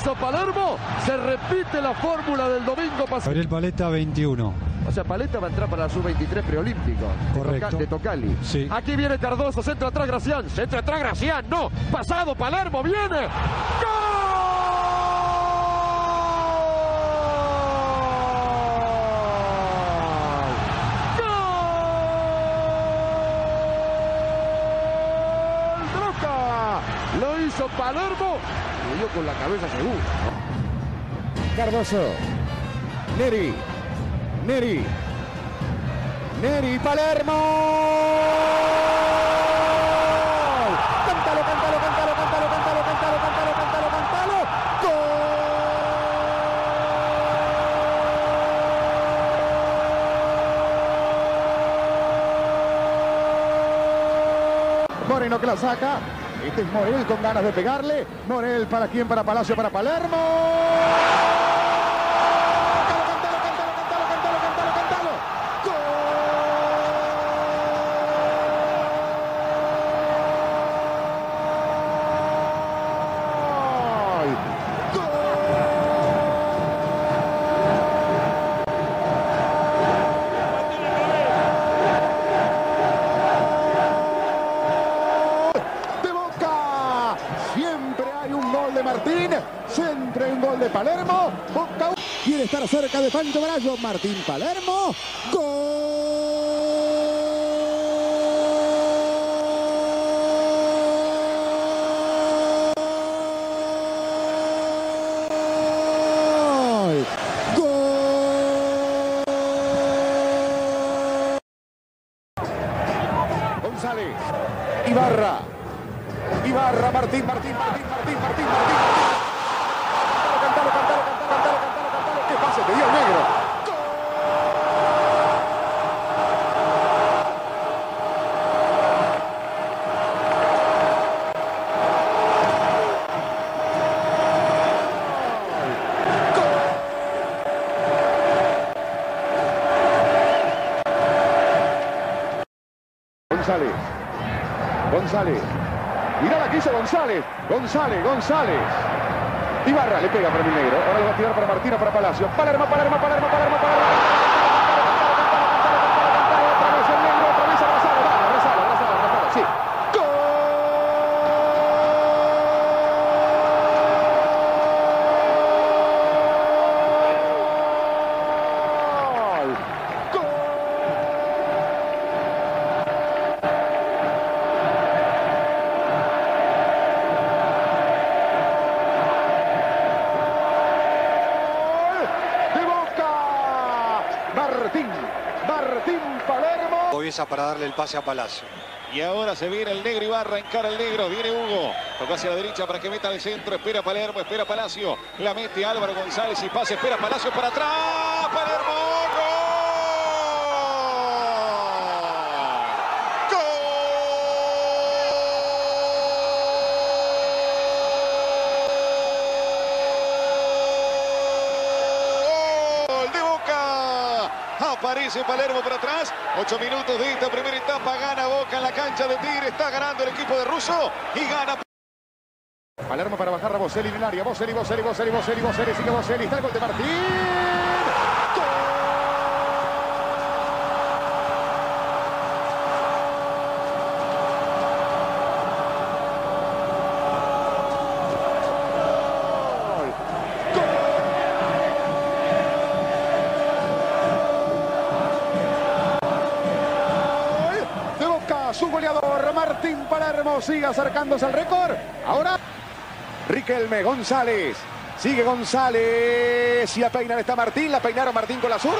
Hizo Palermo. Se repite la fórmula del domingo pasado. Gabriel Paleta, 21. O sea, Paleta va a entrar para la sub-23 preolímpico. de Correcto. Toca- De Tocali. Sí. Aquí viene Cardoso, centro atrás Gracián. Centro atrás Gracián. No. Pasado Palermo. Viene. ¡Gol de Boca! Lo hizo Palermo. Con la cabeza seguro. Cardoso. Neri. Neri. Neri Palermo. Cántalo, cántalo, cántalo, cántalo, cántalo, cántalo, cántalo, cántalo, cántalo. Moreno que la saca. Este es Morel con ganas de pegarle. Morel para quién, para Palacio, para Palermo. Santo Brazo, Martín Palermo. González. González. Ibarra le pega para el negro. Ahora le va a tirar para Martina, para Palacio. Palermo, Palermo, Palermo. Otra vez el negro, otra vez abrazado. Dale, abrazalo, abrazalo, abrazalo. Sí. Gol. Para darle el pase a Palacio. Y ahora se viene el negro y va a arrancar el negro. Viene Hugo. Tocó hacia la derecha para que meta al centro. Espera Palermo, espera Palacio. La mete Álvaro González y pase. Espera Palacio para atrás. Palermo. Gol de Boca. Aparece Palermo por atrás. Ocho minutos de esta primera etapa. Gana Boca en la cancha de Tigre. Está ganando el equipo de Russo. Y gana. Palermo para bajar a Boselli en el área. Boselli, Boselli, Boselli, Boselli, Boselli. Sigue Boselli. Está el gol de Martín. de Boca, su goleador Martín Palermo sigue acercándose al récord. Ahora Riquelme González. Sigue González y a peinar está Martín. La peinaron Martín con la zurda.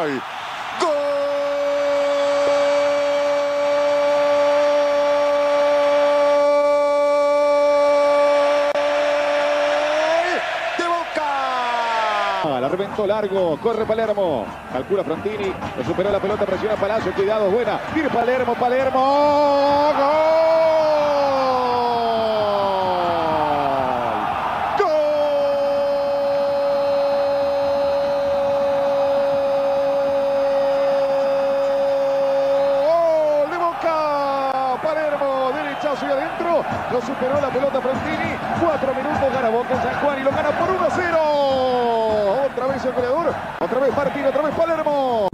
¡Gol! ¡Gol! de Largo, corre Palermo, calcula Frontini, le superó la pelota, presiona Palacio, cuidado, buena, viene Palermo, Palermo, gol. Gol de Boca, Palermo, derechazo y adentro, lo superó la pelota Frontini, cuatro minutos gana Boca en San Juan y lo gana por 1 a 0. Otra vez el goleador, otra vez Martín, otra vez Palermo.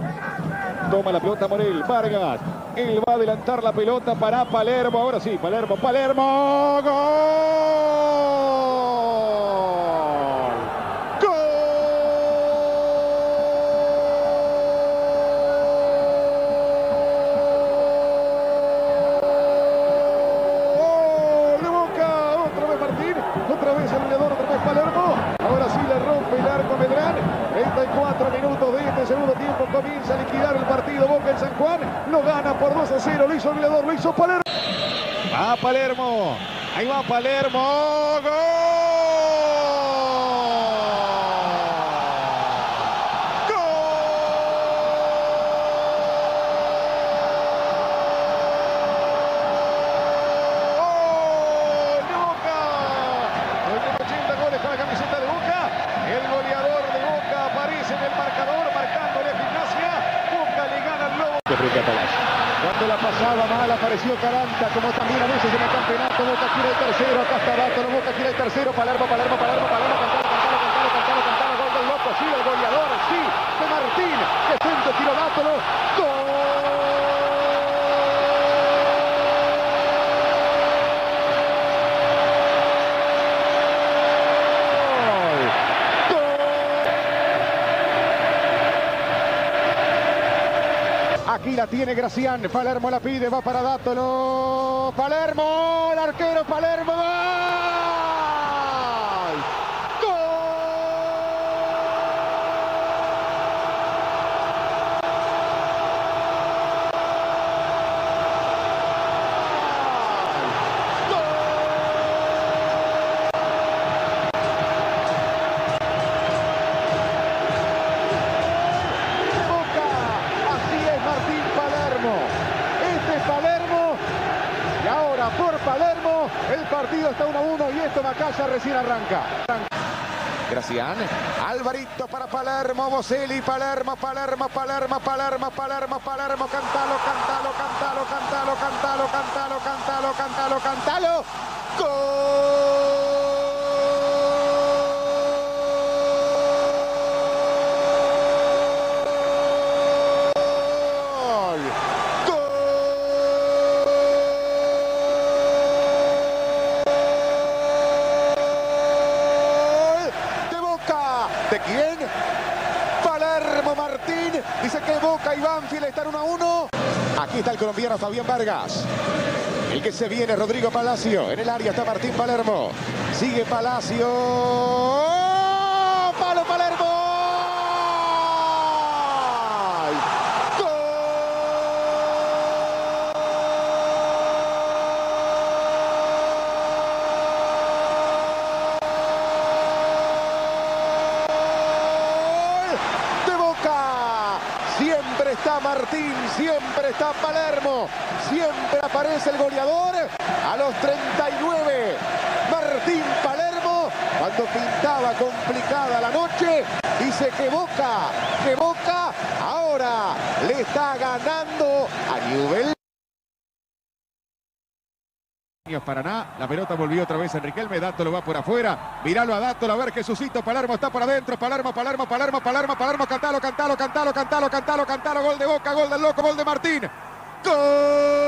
Toma la pelota Morel, Vargas, él va a adelantar la pelota para Palermo, ahora sí, Palermo, Palermo, gol. lo hizo el mirador, lo hizo Palermo. Va Palermo, ahí va Palermo, ¡Gol! ¡Gol! ¡Gol! ¡De Boca! Goles con la camiseta de Boca, el goleador de Boca aparece en el marcador, marcando la gimnasia, Boca le gana al lobo. Cuando la pasaba mal apareció Caranta, como también a veces en el campeonato. Boca quiere el tercero, acá está Dato, Boca quiere el tercero. Palermo, Palermo, Palermo, Palermo, Cantalo, Cantalo, Cantalo, Cantalo, Cantalo, gol del loco, sí, el goleador, sí, de Martín, que centro, tiro Dátolo, Aquí la tiene Gracián. Palermo la pide, va para Dátolo. Palermo, el arquero Palermo. ¡Gol! Boca. Así es Martín Palermo. Este es Palermo. Y ahora por Palermo el partido está 1 a 1 y Macaya recién arranca. Gracián, Alvarito para Palermo, Boselli, Palermo, Palermo, Palermo, Palermo, Palermo, Palermo, cantalo, cantalo, cantalo, cantalo, cantalo, cantalo, cantalo, cantalo, cantalo. ¡Gol! ¡Gol! de Boca. ¿De quién? Palermo Martín. Dice que Boca y Banfield están 1 a 1. Aquí está el colombiano Fabián Vargas. El que se viene, Rodrigo Palacio. En el área está Martín Palermo. Sigue Palacio. Palo Palermo. de Boca. Siempre está Martín, siempre está Palermo, siempre aparece el goleador a los 39. Martín Palermo, cuando pintaba complicada la noche, dice que Boca, que Boca ahora le está ganando a Newell. Paraná, la pelota volvió otra vez a Enriquelme, Dato lo va por afuera, miralo a Dato, a ver Jesucito, Palermo está por adentro, Palermo, Palermo, Palermo, Palermo, Palermo, cantalo, cantalo, cantalo, cantalo, cantalo, cantalo, gol de Boca, gol del loco, gol de Martín. ¡Gol!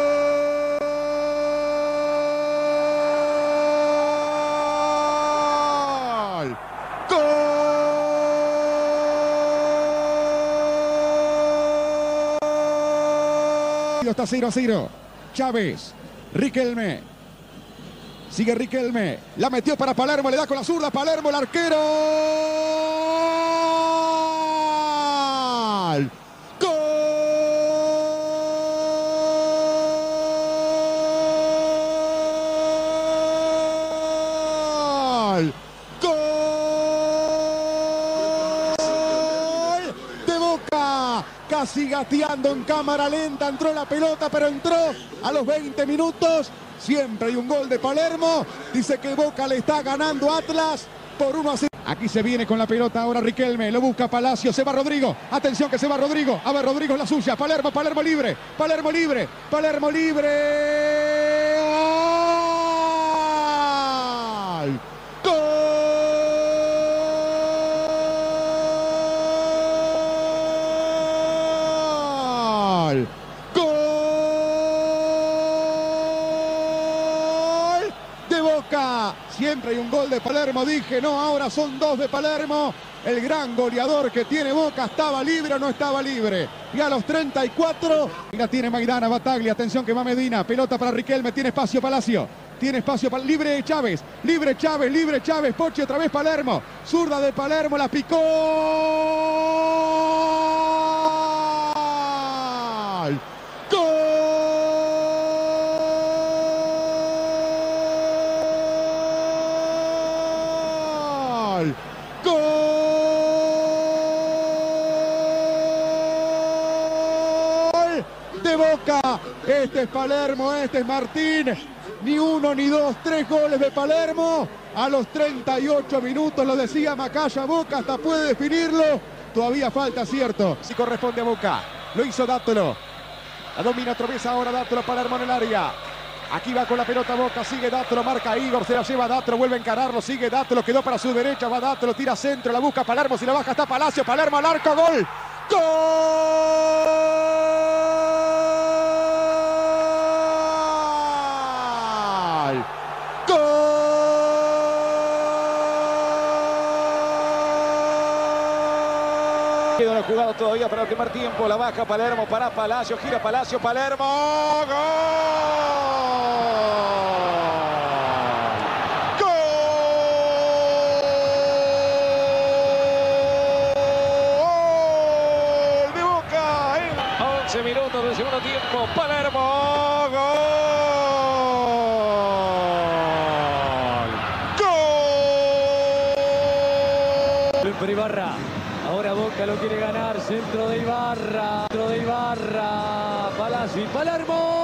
Está 0 a 0. Chávez, Riquelme, Sigue Riquelme. La metió para Palermo. Le da con la zurda. Palermo, el arquero. ¡Gol! ¡Gol! De Boca. Casi gateando en cámara lenta. Entró la pelota, pero entró a los 20 minutos. Siempre hay un gol de Palermo. Dice que Boca le está ganando Atlas por 1 a 0. Aquí se viene con la pelota ahora Riquelme. Lo busca Palacio. Se va Rodrigo. Atención que se va Rodrigo. A ver, Rodrigo es la suya. Palermo, Palermo libre. Palermo libre. Palermo libre. ¡Gol! ¡Gol! De Boca. Siempre hay un gol de Palermo. Dije, no, ahora son dos de Palermo. El gran goleador que tiene Boca estaba libre o no estaba libre. Y a los 34, y la tiene Maidana, Bataglia. Atención que va Medina. Pelota para Riquelme. Tiene espacio Palacio. Tiene espacio para libre Chávez. Libre Chávez, libre Chávez. Poche otra vez Palermo. Zurda de Palermo. La picó. ¡Gol! ¡Gol! ¡Gol! De Boca. Este es Palermo, este es Martín. Ni uno, ni dos, tres goles de Palermo. A los 38 minutos lo decía Macaya Boca, hasta puede definirlo. Todavía falta, cierto. Si corresponde a Boca. Lo hizo Dátolo. La domina otra vez ahora Dátolo, Palermo en el área. Aquí va con la pelota Boca, sigue Dátolo, marca Igor, se la lleva Dátolo, vuelve a encararlo, sigue Dátolo, quedó para su derecha, va Dátolo, tira centro, la busca Palermo, si la baja está Palacio, Palermo al arco, gol. ¡Gol! Para el primer tiempo, la baja Palermo para Palacio, gira Palacio, Palermo, ¡Gol! De Boca en 11 minutos del segundo tiempo, Palermo, gol. Ibarra. Boca lo quiere ganar. Centro de Ibarra. Centro de Ibarra. Palacio y Palermo.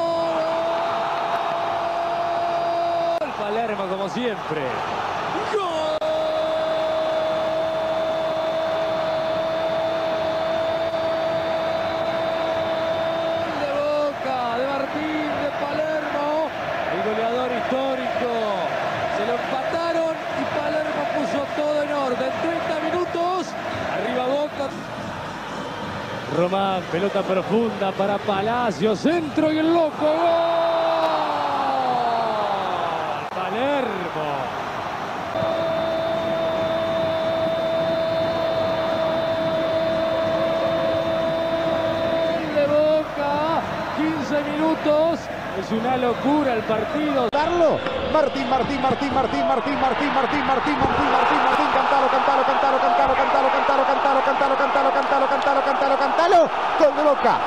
Palermo como siempre. De Boca, de Martín, de Palermo. El goleador histórico. Se lo empataron y Palermo puso todo en orden. 30 minutos. Arriba Boca. Román, pelota profunda para Palacio. Centro y el loco. ¡Gol! Palermo. de Boca. 15 minutos. Es una locura el partido. Darlo. Martín, Martín, Martín, Martín, Martín, Martín, Martín, Martín, Martín, Martín, Cantalo, cantalo, cantalo, cantalo, cantalo, cantalo, cantalo, cantalo, cantalo, cantalo, cantalo, cantalo, cantalo, gol de Boca.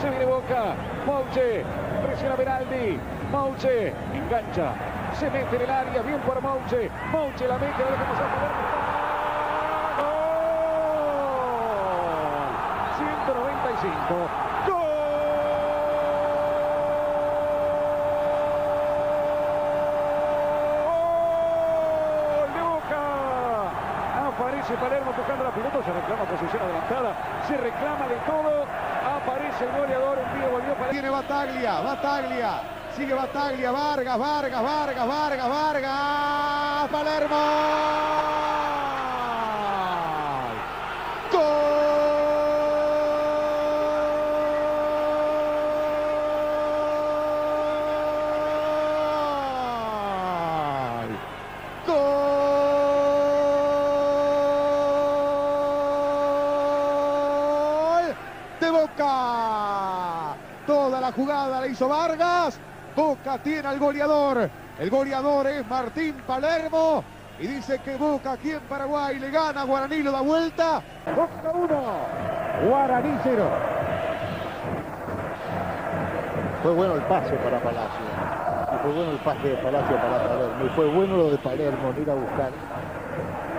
Se viene Boca. Mouche. Presiona Beraldi. Mouche. Engancha. Se mete en el área. Bien por Mouche. Mouche la mete. Lo deja pasar Palermo. ¡Gol! 195. ¡Gol de Boca! Aparece Palermo tocando la pelota, se reclama posición adelantada, se reclama de todo, aparece el goleador, un día volvió para... Tiene Bataglia, Bataglia. Sigue Bataglia, Vargas, Vargas, Vargas, Vargas, Vargas. Palermo. Gol. Gol de Boca. Toda la jugada la hizo Vargas. Boca tiene al goleador. El goleador es Martín Palermo. Y dice que Boca aquí en Paraguay le gana. Guaraní lo da vuelta. Boca 1. Guaraní 0. Fue bueno el pase para Palacio. Y fue bueno el pase de Palacio para Palermo. Y fue bueno lo de Palermo, ir a buscar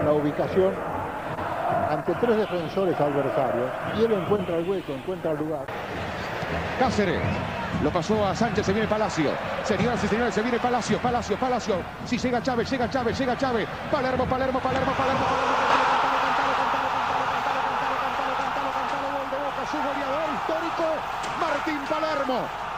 la ubicación ante tres defensores adversarios. Y él encuentra el hueco, encuentra el lugar. Cáceres. Lo pasó a Sánchez, se viene Palacio. Señoras y señores, se viene Palacio, Palacio, Palacio. Si llega Chávez, llega Chávez, llega Chávez. Palermo, Palermo, Palermo, Palermo, Palermo. Histórico, Martín Palermo. Canta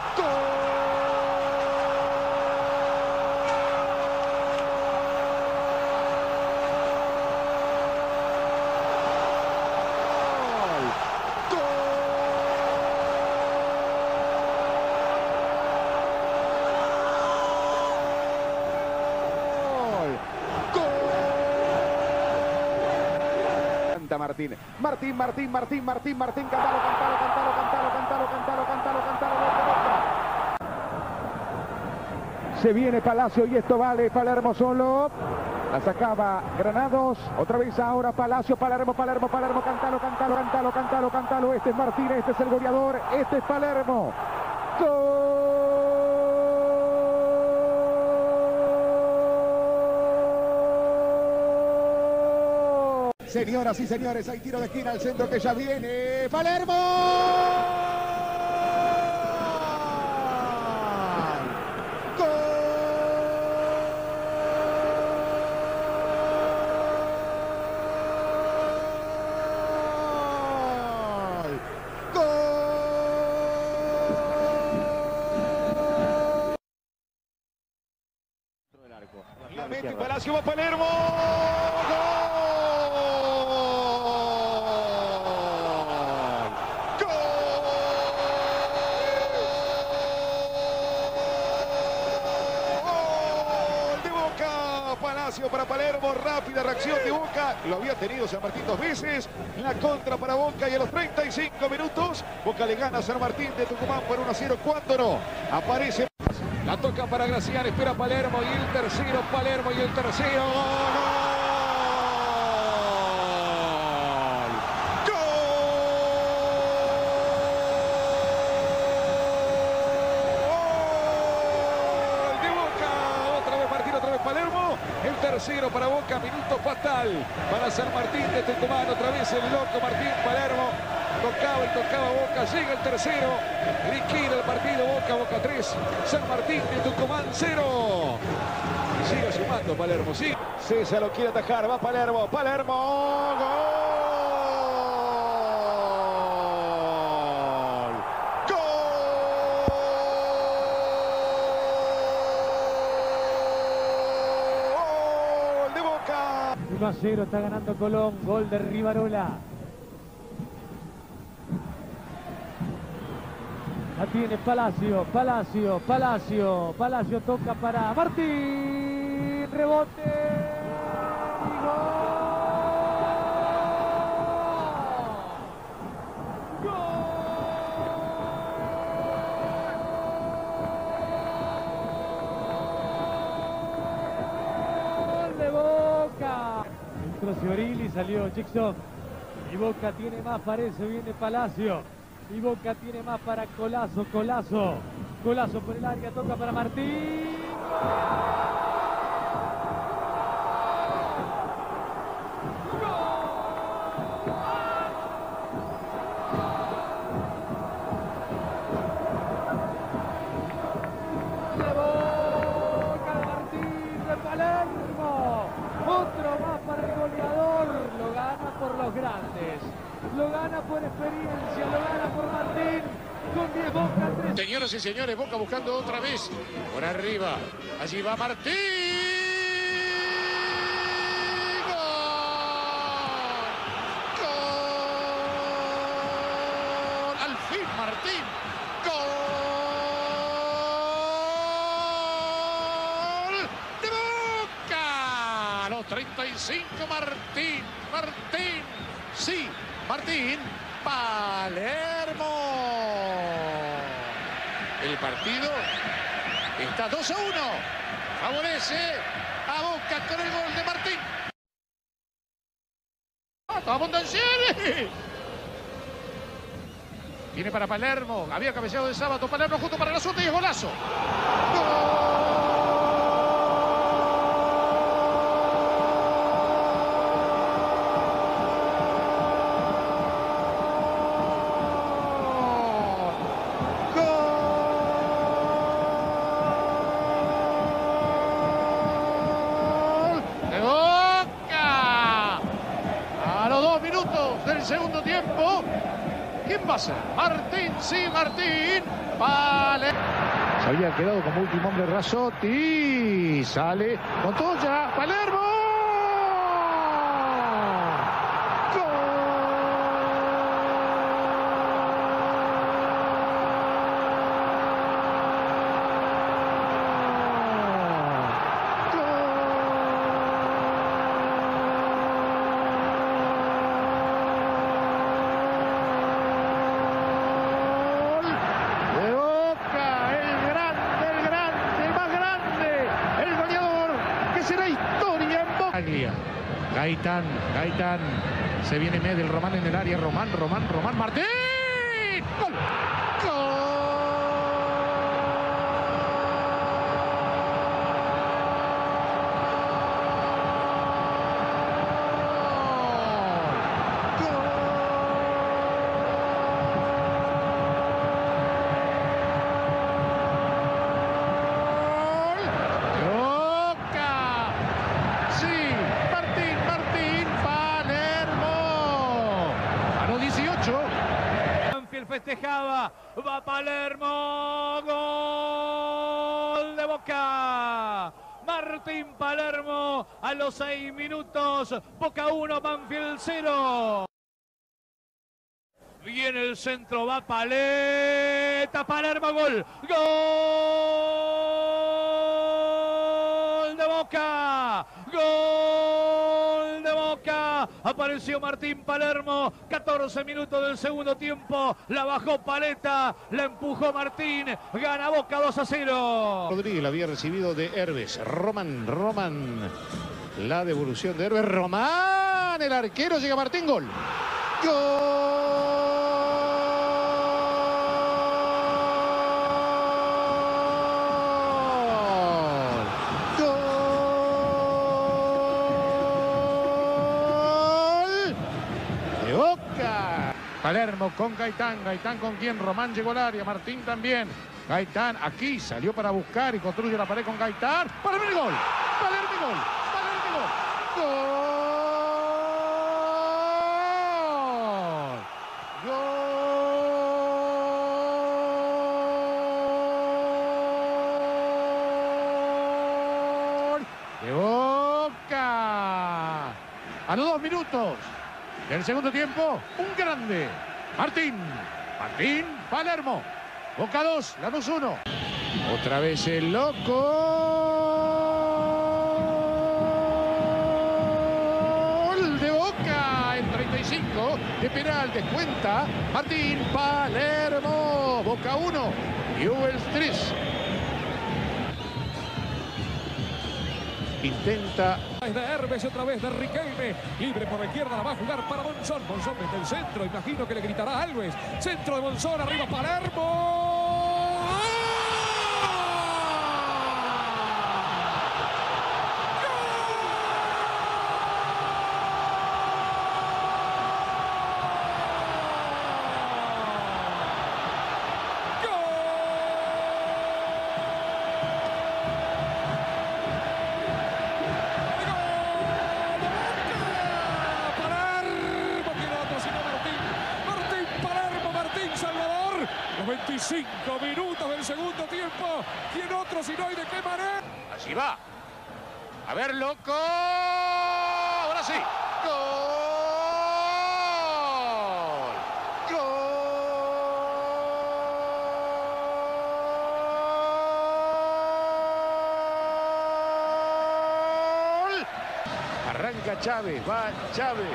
Martín. Martín, Martín, Martín, Martín, cantalo, cantalo, cantalo, cantalo, cantalo, cantalo, cantalo, cantalo, gol Boca. Se viene Palacio y esto vale Palermo solo. La sacaba Granados. Otra vez ahora Palacio, Palermo, Palermo, Palermo, cantalo, cantalo, cantalo, cantalo, cantalo. Este es Martín, este es el goleador, este es Palermo. Señoras y señores, hay tiro de esquina al centro que ya viene. Palermo. La mete Palacio, va Palermo. Gol de Boca. Palacio para Palermo. Rápida reacción de Boca. Lo había tenido San Martín dos veces. La contra para Boca y a los 35 minutos Boca le gana a San Martín de Tucumán por 1 a 0. ¿Cuándo no? Aparece. La toca para Gracián, espera Palermo y el tercero, Palermo y el tercero. ¡Gol tercero para Boca, minuto para San Martín de Tucumán. Otra vez el loco Martín Palermo. Tocaba y tocaba Boca, llega el tercero. Liquida el partido Boca, Boca 3. San Martín de Tucumán 0. Y sigue sumando Palermo, sí. César lo quiere atajar, va Palermo, Palermo. Gol de Boca. 1 a 0 está ganando Colón. Gol de Rivarola. La tiene Palacio, Palacio, Palacio, Palacio toca para Martín, rebote y gol. entró Ciorili, salió Jackson. Y Boca tiene más, parece, viene Palacio. Y Boca tiene más para Colazo, Colazo. Colazo por el área, toca para Martín. De Boca de Martín de Palermo. Otro más para el goleador. Lo gana por los grandes. Lo gana por experiencia. Lo gana por Martín. Con 10 Boca, 3 Señoras y señores, Boca buscando otra vez por arriba. Allí va Martín. Martín. ¡Gol! A los 35 Martín. Martín. Sí, Martín. Palermo. El partido está 2 a 1. Favorece a Boca con el gol de Martín. ¡Ah, Montancieri! Viene para Palermo. Había cabeceado de sábado. Palermo junto para la suerte y es golazo. ¡Gol! ¡De Boca! A los dos minutos del segundo tiempo. ¿Quién va a ser? Martín. Vale. Se había quedado como último hombre Razotti. Sale Montoya. Palermo. De Boca, el grande, el grande, el más grande, el goleador, que será historia en Boca. Gaitán, Gaitán, se viene Medel, Román en el área, Román, Román, Román, Martín. ¡Gol! Boca. Sí, Martín, Martín, Palermo. A los 18. Banfield festejaba, va Palermo, gol de Boca. Martín Palermo a los seis minutos, Boca 1, Banfield 0. Viene el centro, va Paleta, Palermo, gol. Gol de Boca. Gol. Apareció Martín Palermo. 14 minutos del segundo tiempo. La bajó Paleta. La empujó Martín. Gana Boca 2 a 0. Rodríguez la había recibido de Herbes. Román, Román. La devolución de Herbes. Román, el arquero llega Martín, gol. Gol. Gol. De Boca. Palermo con Gaitán. Gaitán con quien Román llegó al área. Martín también. Gaitán aquí salió para buscar y construye la pared con Gaitán. Palermo y gol. Palermo y gol. Palermo. Gol. Gol. De Boca. A los dos minutos del segundo tiempo, un grande. Martín. Martín Palermo. Boca 2, Lanús 1. Otra vez el loco. Gol de Boca en 35. De penal descuenta Martín Palermo. Boca 1. Newell's 3. Intenta Es de Hermes otra vez de Riquelme. Libre por la izquierda, la va a jugar para Monzón. Monzón desde el centro. Imagino que le gritará a Alves. Centro de Monzón, arriba Palermo. Palermo, tiene otro, sino Martín. Martín Palermo, Martín Salvador. Los 25 minutos del segundo tiempo. ¿Quién otro si no y de qué manera? Allí va. A ver, loco. Ahora sí. Gol. Gol. Arranca Chávez, va Chávez.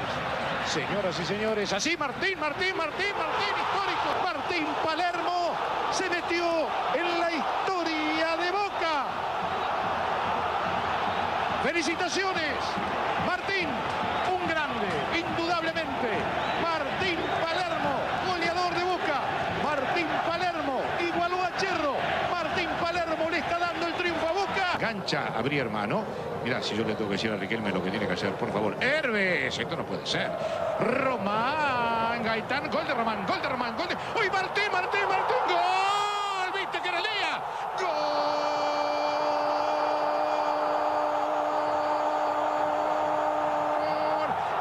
Señoras y señores, Así Martín, Martín, Martín, Martín, histórico. Martín Palermo se metió en la historia de Boca. Felicitaciones, Martín, un grande, indudablemente. Martín Palermo, goleador de Boca. Martín Palermo igualó a Cherro. Martín Palermo le está dando el triunfo a Boca. gancha abría hermano. Mirá, si yo le tengo que decir a Riquelme lo que tiene que hacer, por favor. Herves, esto no puede ser. Román, Gaitán, gol de Román, gol de Román, gol de... ¡Uy, Martín, Martín, Martín! ¡Gol! ¿Viste que era Lea? ¡Gol!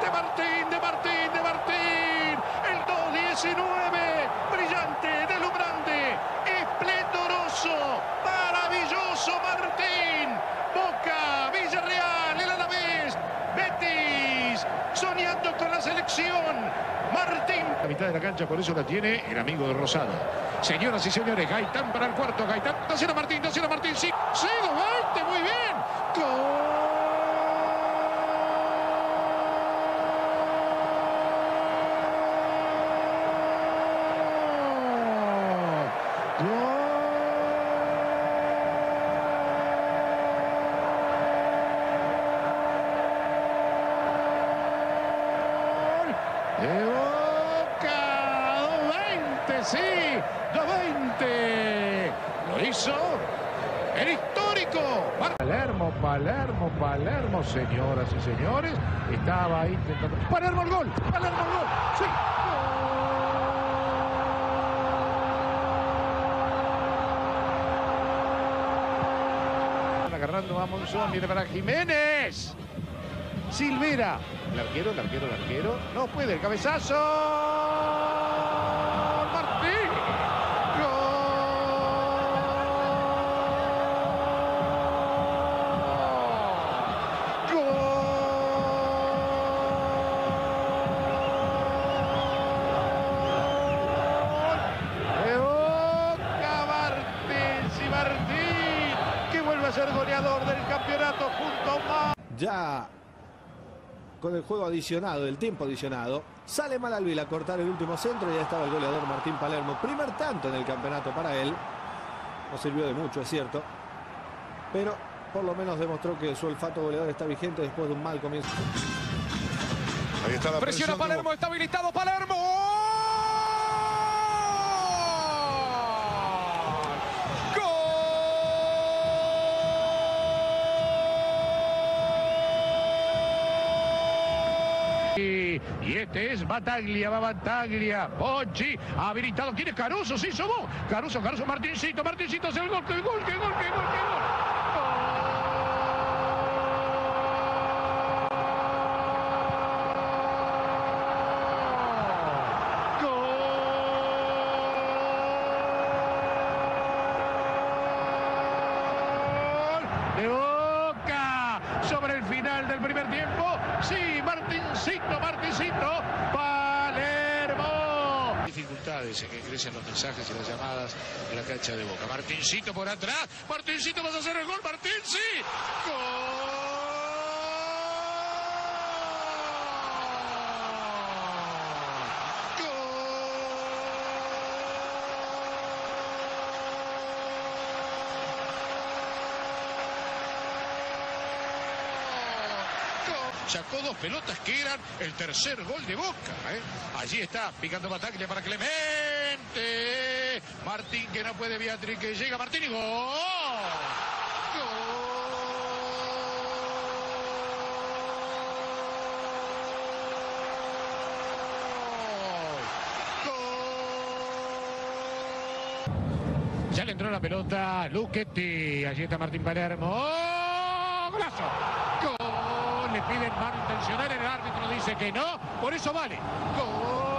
De Martín, de Martín, de Martín. El 2-19. Brillante, deslumbrante, esplendoroso, maravilloso Martín. Boca, Villarreal, el Alavés, Betis, soñando con la selección. Martín. La mitad de la cancha, por eso la tiene el amigo de Rosada. Señoras y señores, Gaitán para el cuarto, Gaitán, Daciano Martín, Daciano Martín, sí, sí, 20, muy bien. De Boca, 220, sí, 220. Lo hizo el histórico. Palermo, Palermo, Palermo, señoras y señores. Estaba ahí intentando. Palermo el gol, Palermo el gol, sí. Agarrando a Monzón, viene para Jiménez. Silvera. El arquero, el arquero, el arquero. No puede, el cabezazo. Martín. De Boca Martín, sí, Martín, que vuelve a ser goleador del campeonato junto a más. Ya con el juego adicionado, el tiempo adicionado, sale Malalvila a cortar el último centro y ya estaba el goleador Martín Palermo. Primer tanto en el campeonato para él. No sirvió de mucho, es cierto. Pero por lo menos demostró que su olfato goleador está vigente después de un mal comienzo. Ahí está la Presiona. Palermo, está habilitado Palermo. Y este es Bataglia, va Bataglia, Pochi, habilitado, ¿quién es Caruso? Sí, somos. Caruso, Caruso, Martincito, Martincito hace el gol, qué gol, qué gol, qué gol, qué gol. de Boca sobre el final del primer tiempo. Sí, Martincito, Martincito, Palermo. Dificultades en que crecen los mensajes y las llamadas de la de Boca. Martincito por atrás. Martincito vas a hacer el gol. Martín, sí. sacó dos pelotas que eran el tercer gol de Boca. ¿eh? Allí está, picando Bataglia para Clemente. Martín que no puede, Beatriz que llega, Martín y gol. Ya le entró la pelota, Luchetti. Allí está Martín Palermo. ¡Oh! ¡Golazo! ¡Gol! Le piden mano intencional, el árbitro dice que no, por eso vale. Araujo.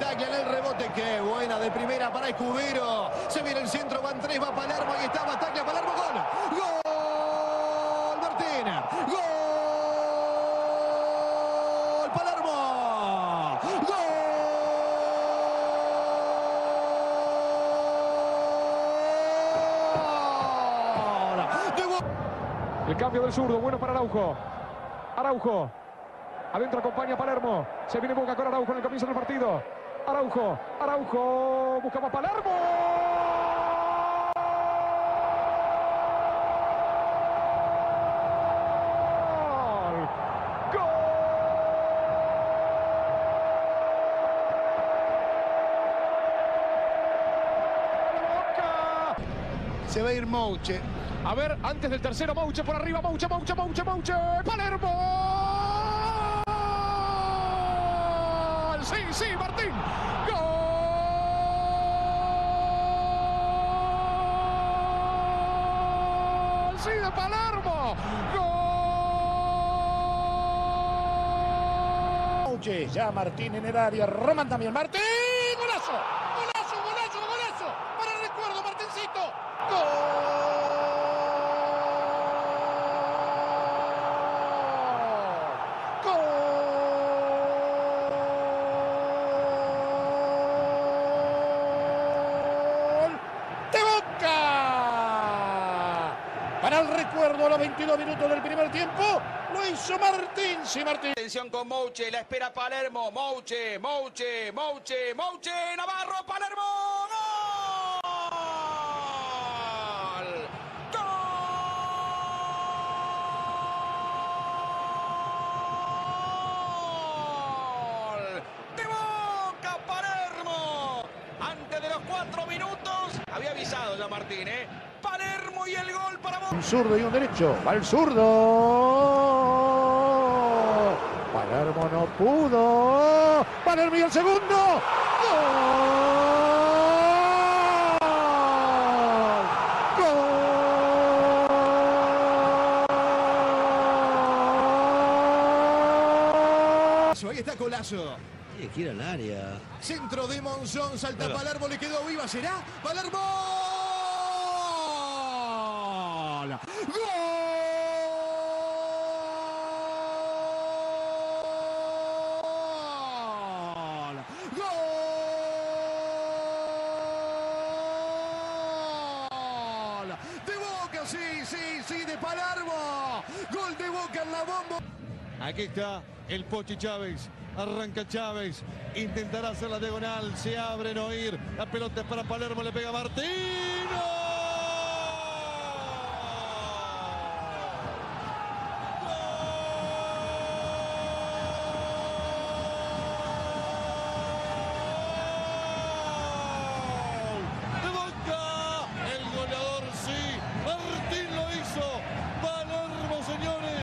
Bataglia en el rebote. Qué buena de primera para Escudero. Se viene el centro. Van tres. Va Palermo. Ahí está Bataglia. Palermo. Gol. Gol. Martín. Gol. Palermo. Gol. El cambio del zurdo, bueno para Araujo. Araujo. Adentro acompaña Palermo. Se viene Boca con Araujo en el comienzo del partido. Araujo, Araujo, buscaba Palermo. Se va a ir Mouche. A ver, antes del tercero, Mouche por arriba, Mouche, Mouche, Mouche, Mouche. Palermo. Sí, sí, Martín. Gol. Sí, de Palermo. Mouche, ya Martín en el área. Román también. Martín. Golazo. Golazo, golazo, golazo. Para el recuerdo, Martincito. Gol de Boca. Para el recuerdo a los 22 minutos del primer tiempo, lo hizo Martín. Sí, Martín. Atención con Mouche, la espera Palermo. Mouche, Mouche, Mouche, Mouche, Navarro, Palermo. ¡Gol! ¡Gol! ¡De Boca, Palermo! Antes de los cuatro minutos, había avisado ya Martín, ¿eh? Palermo y el gol para Boca. Un zurdo y un derecho. Va el zurdo. Palermo no pudo. Palermo y el segundo. Ahí está Colazo. Tiene que ir al área. Centro de Monzón, salta. Palermo, le quedó viva, ¿será? ¡Palermo! ¡Gol! ¡Gol! De Boca, sí, sí, sí, de Palermo. Gol de Boca en la bomba. Aquí está el Pochi Chávez. Arranca Chávez. Intentará hacer la diagonal. Se abre, no ir. La pelota es para Palermo. Le pega Martín.